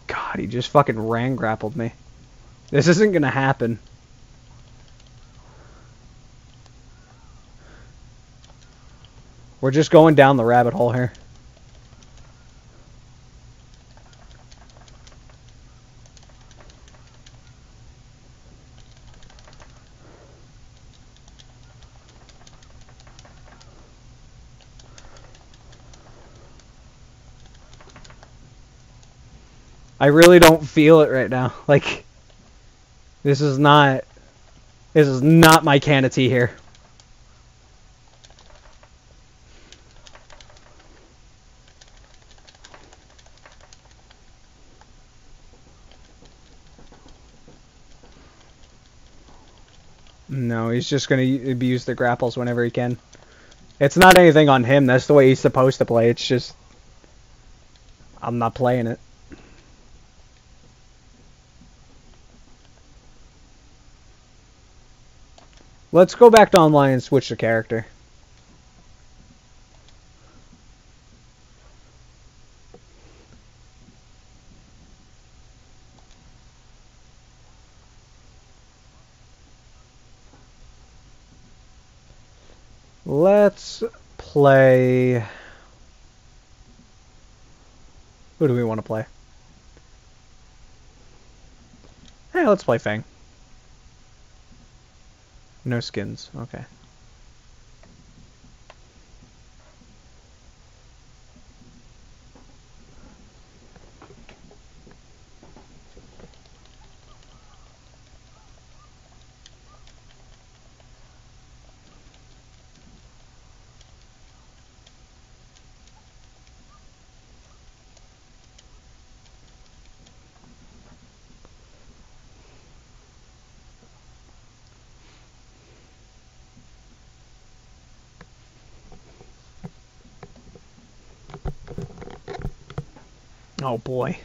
God, he just fucking ran grappled me. This isn't gonna happen. We're just going down the rabbit hole here. I really don't feel it right now. [laughs] Like, this is not, this is not my can of tea here. No, he's just going to abuse the grapples whenever he can. It's not anything on him. That's the way he's supposed to play. It's just, I'm not playing it. Let's go back to online and switch the character. Let's play... Who do we want to play? Hey, let's play Fang. No skins. Okay. Oh boy.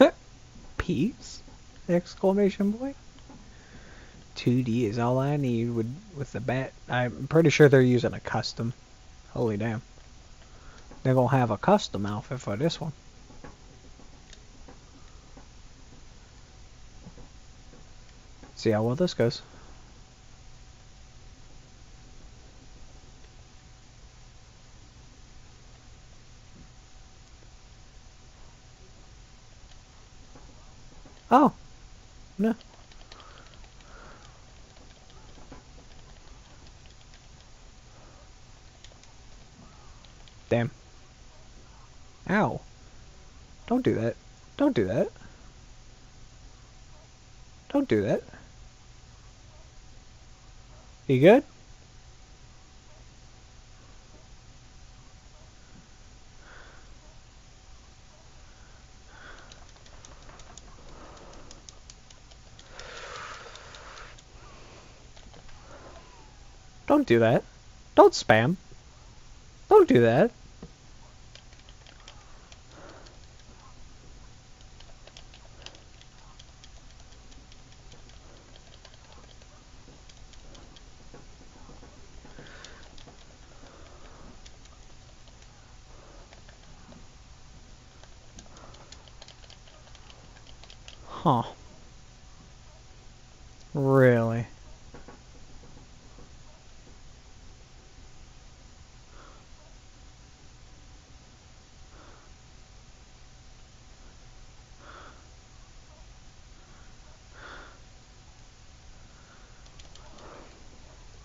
[laughs] Peace! Exclamation point. 2D is all I need with with the bat. I'm pretty sure they're using a custom. Holy damn. They're gonna have a custom outfit for this one. See how well this goes. Oh. No. Damn. Ow. Don't do that. Don't do that. Don't do that. You good? Don't do that. Don't spam. Don't do that. Huh. Really?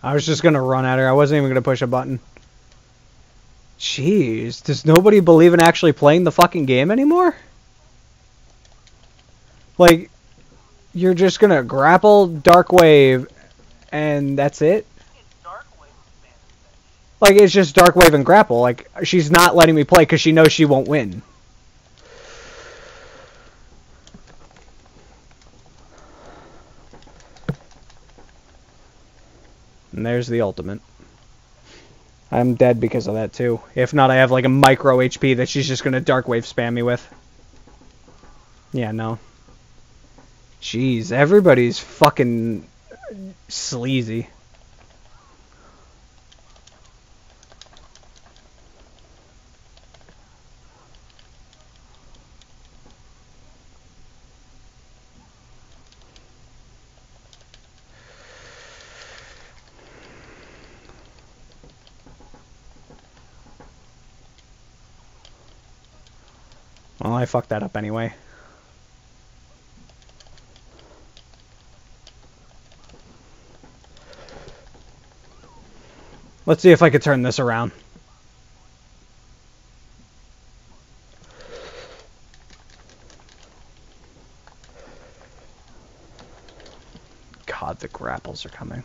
I was just gonna run at her. I wasn't even gonna push a button. Jeez, does nobody believe in actually playing the fucking game anymore? Like, you're just gonna grapple Dark Wave, and that's it? Like, it's just Dark Wave and grapple. Like, she's not letting me play because she knows she won't win. And there's the ultimate. I'm dead because of that too. If not, I have like a micro HP that she's just gonna Dark Wave spam me with. Yeah, no. Jeez, everybody's fucking sleazy. Fucked that up anyway. Let's see if I could turn this around. God, the grapples are coming.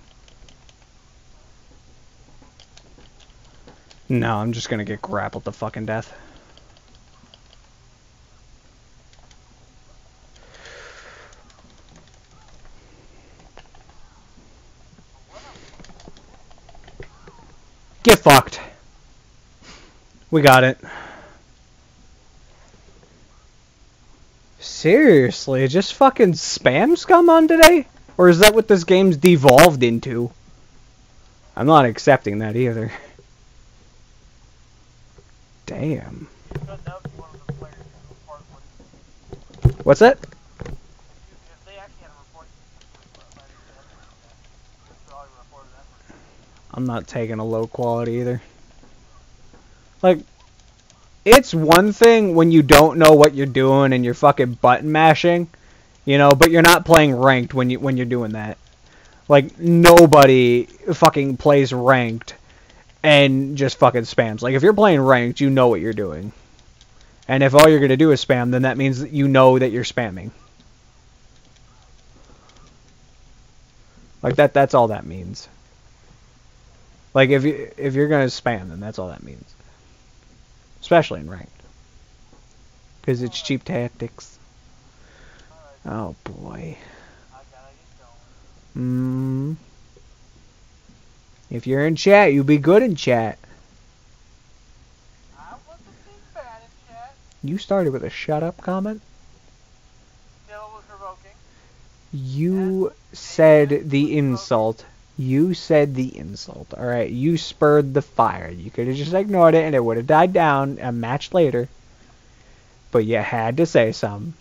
No, I'm just gonna get grappled to fucking death. Get fucked. We got it. Seriously, just fucking spam scum on today? Or is that what this game's devolved into? I'm not accepting that either. Damn. What's that. I'm not taking a low quality either. Like, it's one thing when you don't know what you're doing and you're fucking button mashing, you know, but you're not playing ranked when you when you're doing that. Like nobody fucking plays ranked and just fucking spams. Like if you're playing ranked, you know what you're doing. And if all you're gonna do is spam, then that means that you know that you're spamming. Like that that's all that means. Like if you if you're gonna spam, then that's all that means. Especially in ranked, because it's cheap tactics. Oh boy. I gotta get going. Mm. If you're in chat, you'll be good in chat. I wasn't too bad in chat. You started with a shut up comment. Still was provoking. You said the insult. You said the insult. All right, you spurred the fire. You could have just ignored it and it would have died down a match later. But you had to say something.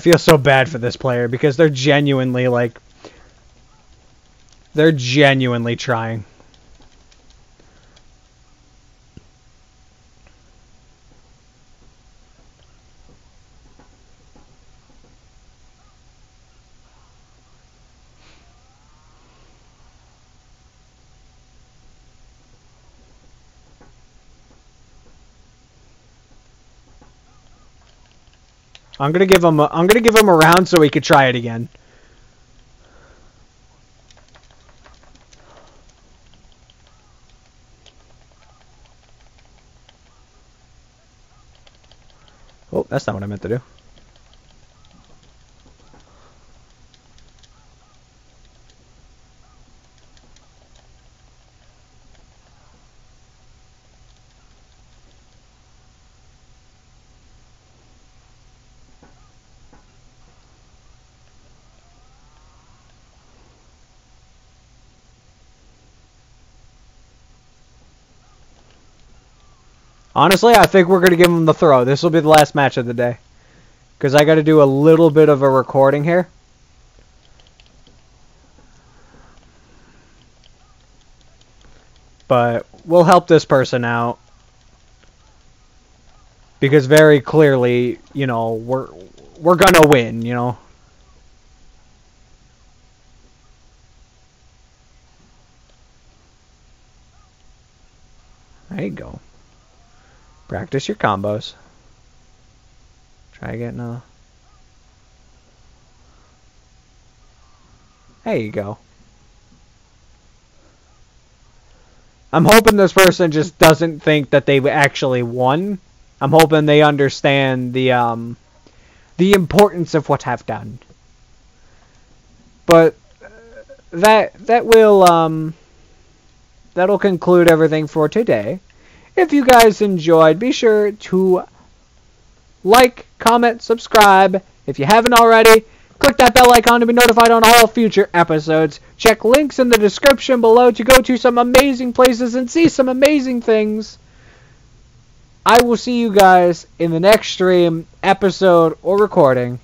Feel so bad for this player because they're genuinely like they're genuinely trying. I'm gonna give him. A, I'm gonna give him a round so he could try it again. Oh, that's not what I meant to do. Honestly, I think we're going to give him the throw. This will be the last match of the day. Because I got to do a little bit of a recording here. But we'll help this person out. Because very clearly, you know, we're we're going to win, you know. There you go. Practice your combos. Try getting a... There you go. I'm hoping this person just doesn't think that they've actually won. I'm hoping they understand the um the importance of what I've done. But that that will um that'll conclude everything for today. If you guys enjoyed, be sure to like, comment, subscribe. If you haven't already, click that bell icon to be notified on all future episodes. Check links in the description below to go to some amazing places and see some amazing things. I will see you guys in the next stream, episode, or recording.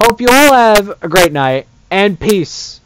Hope you all have a great night, and peace.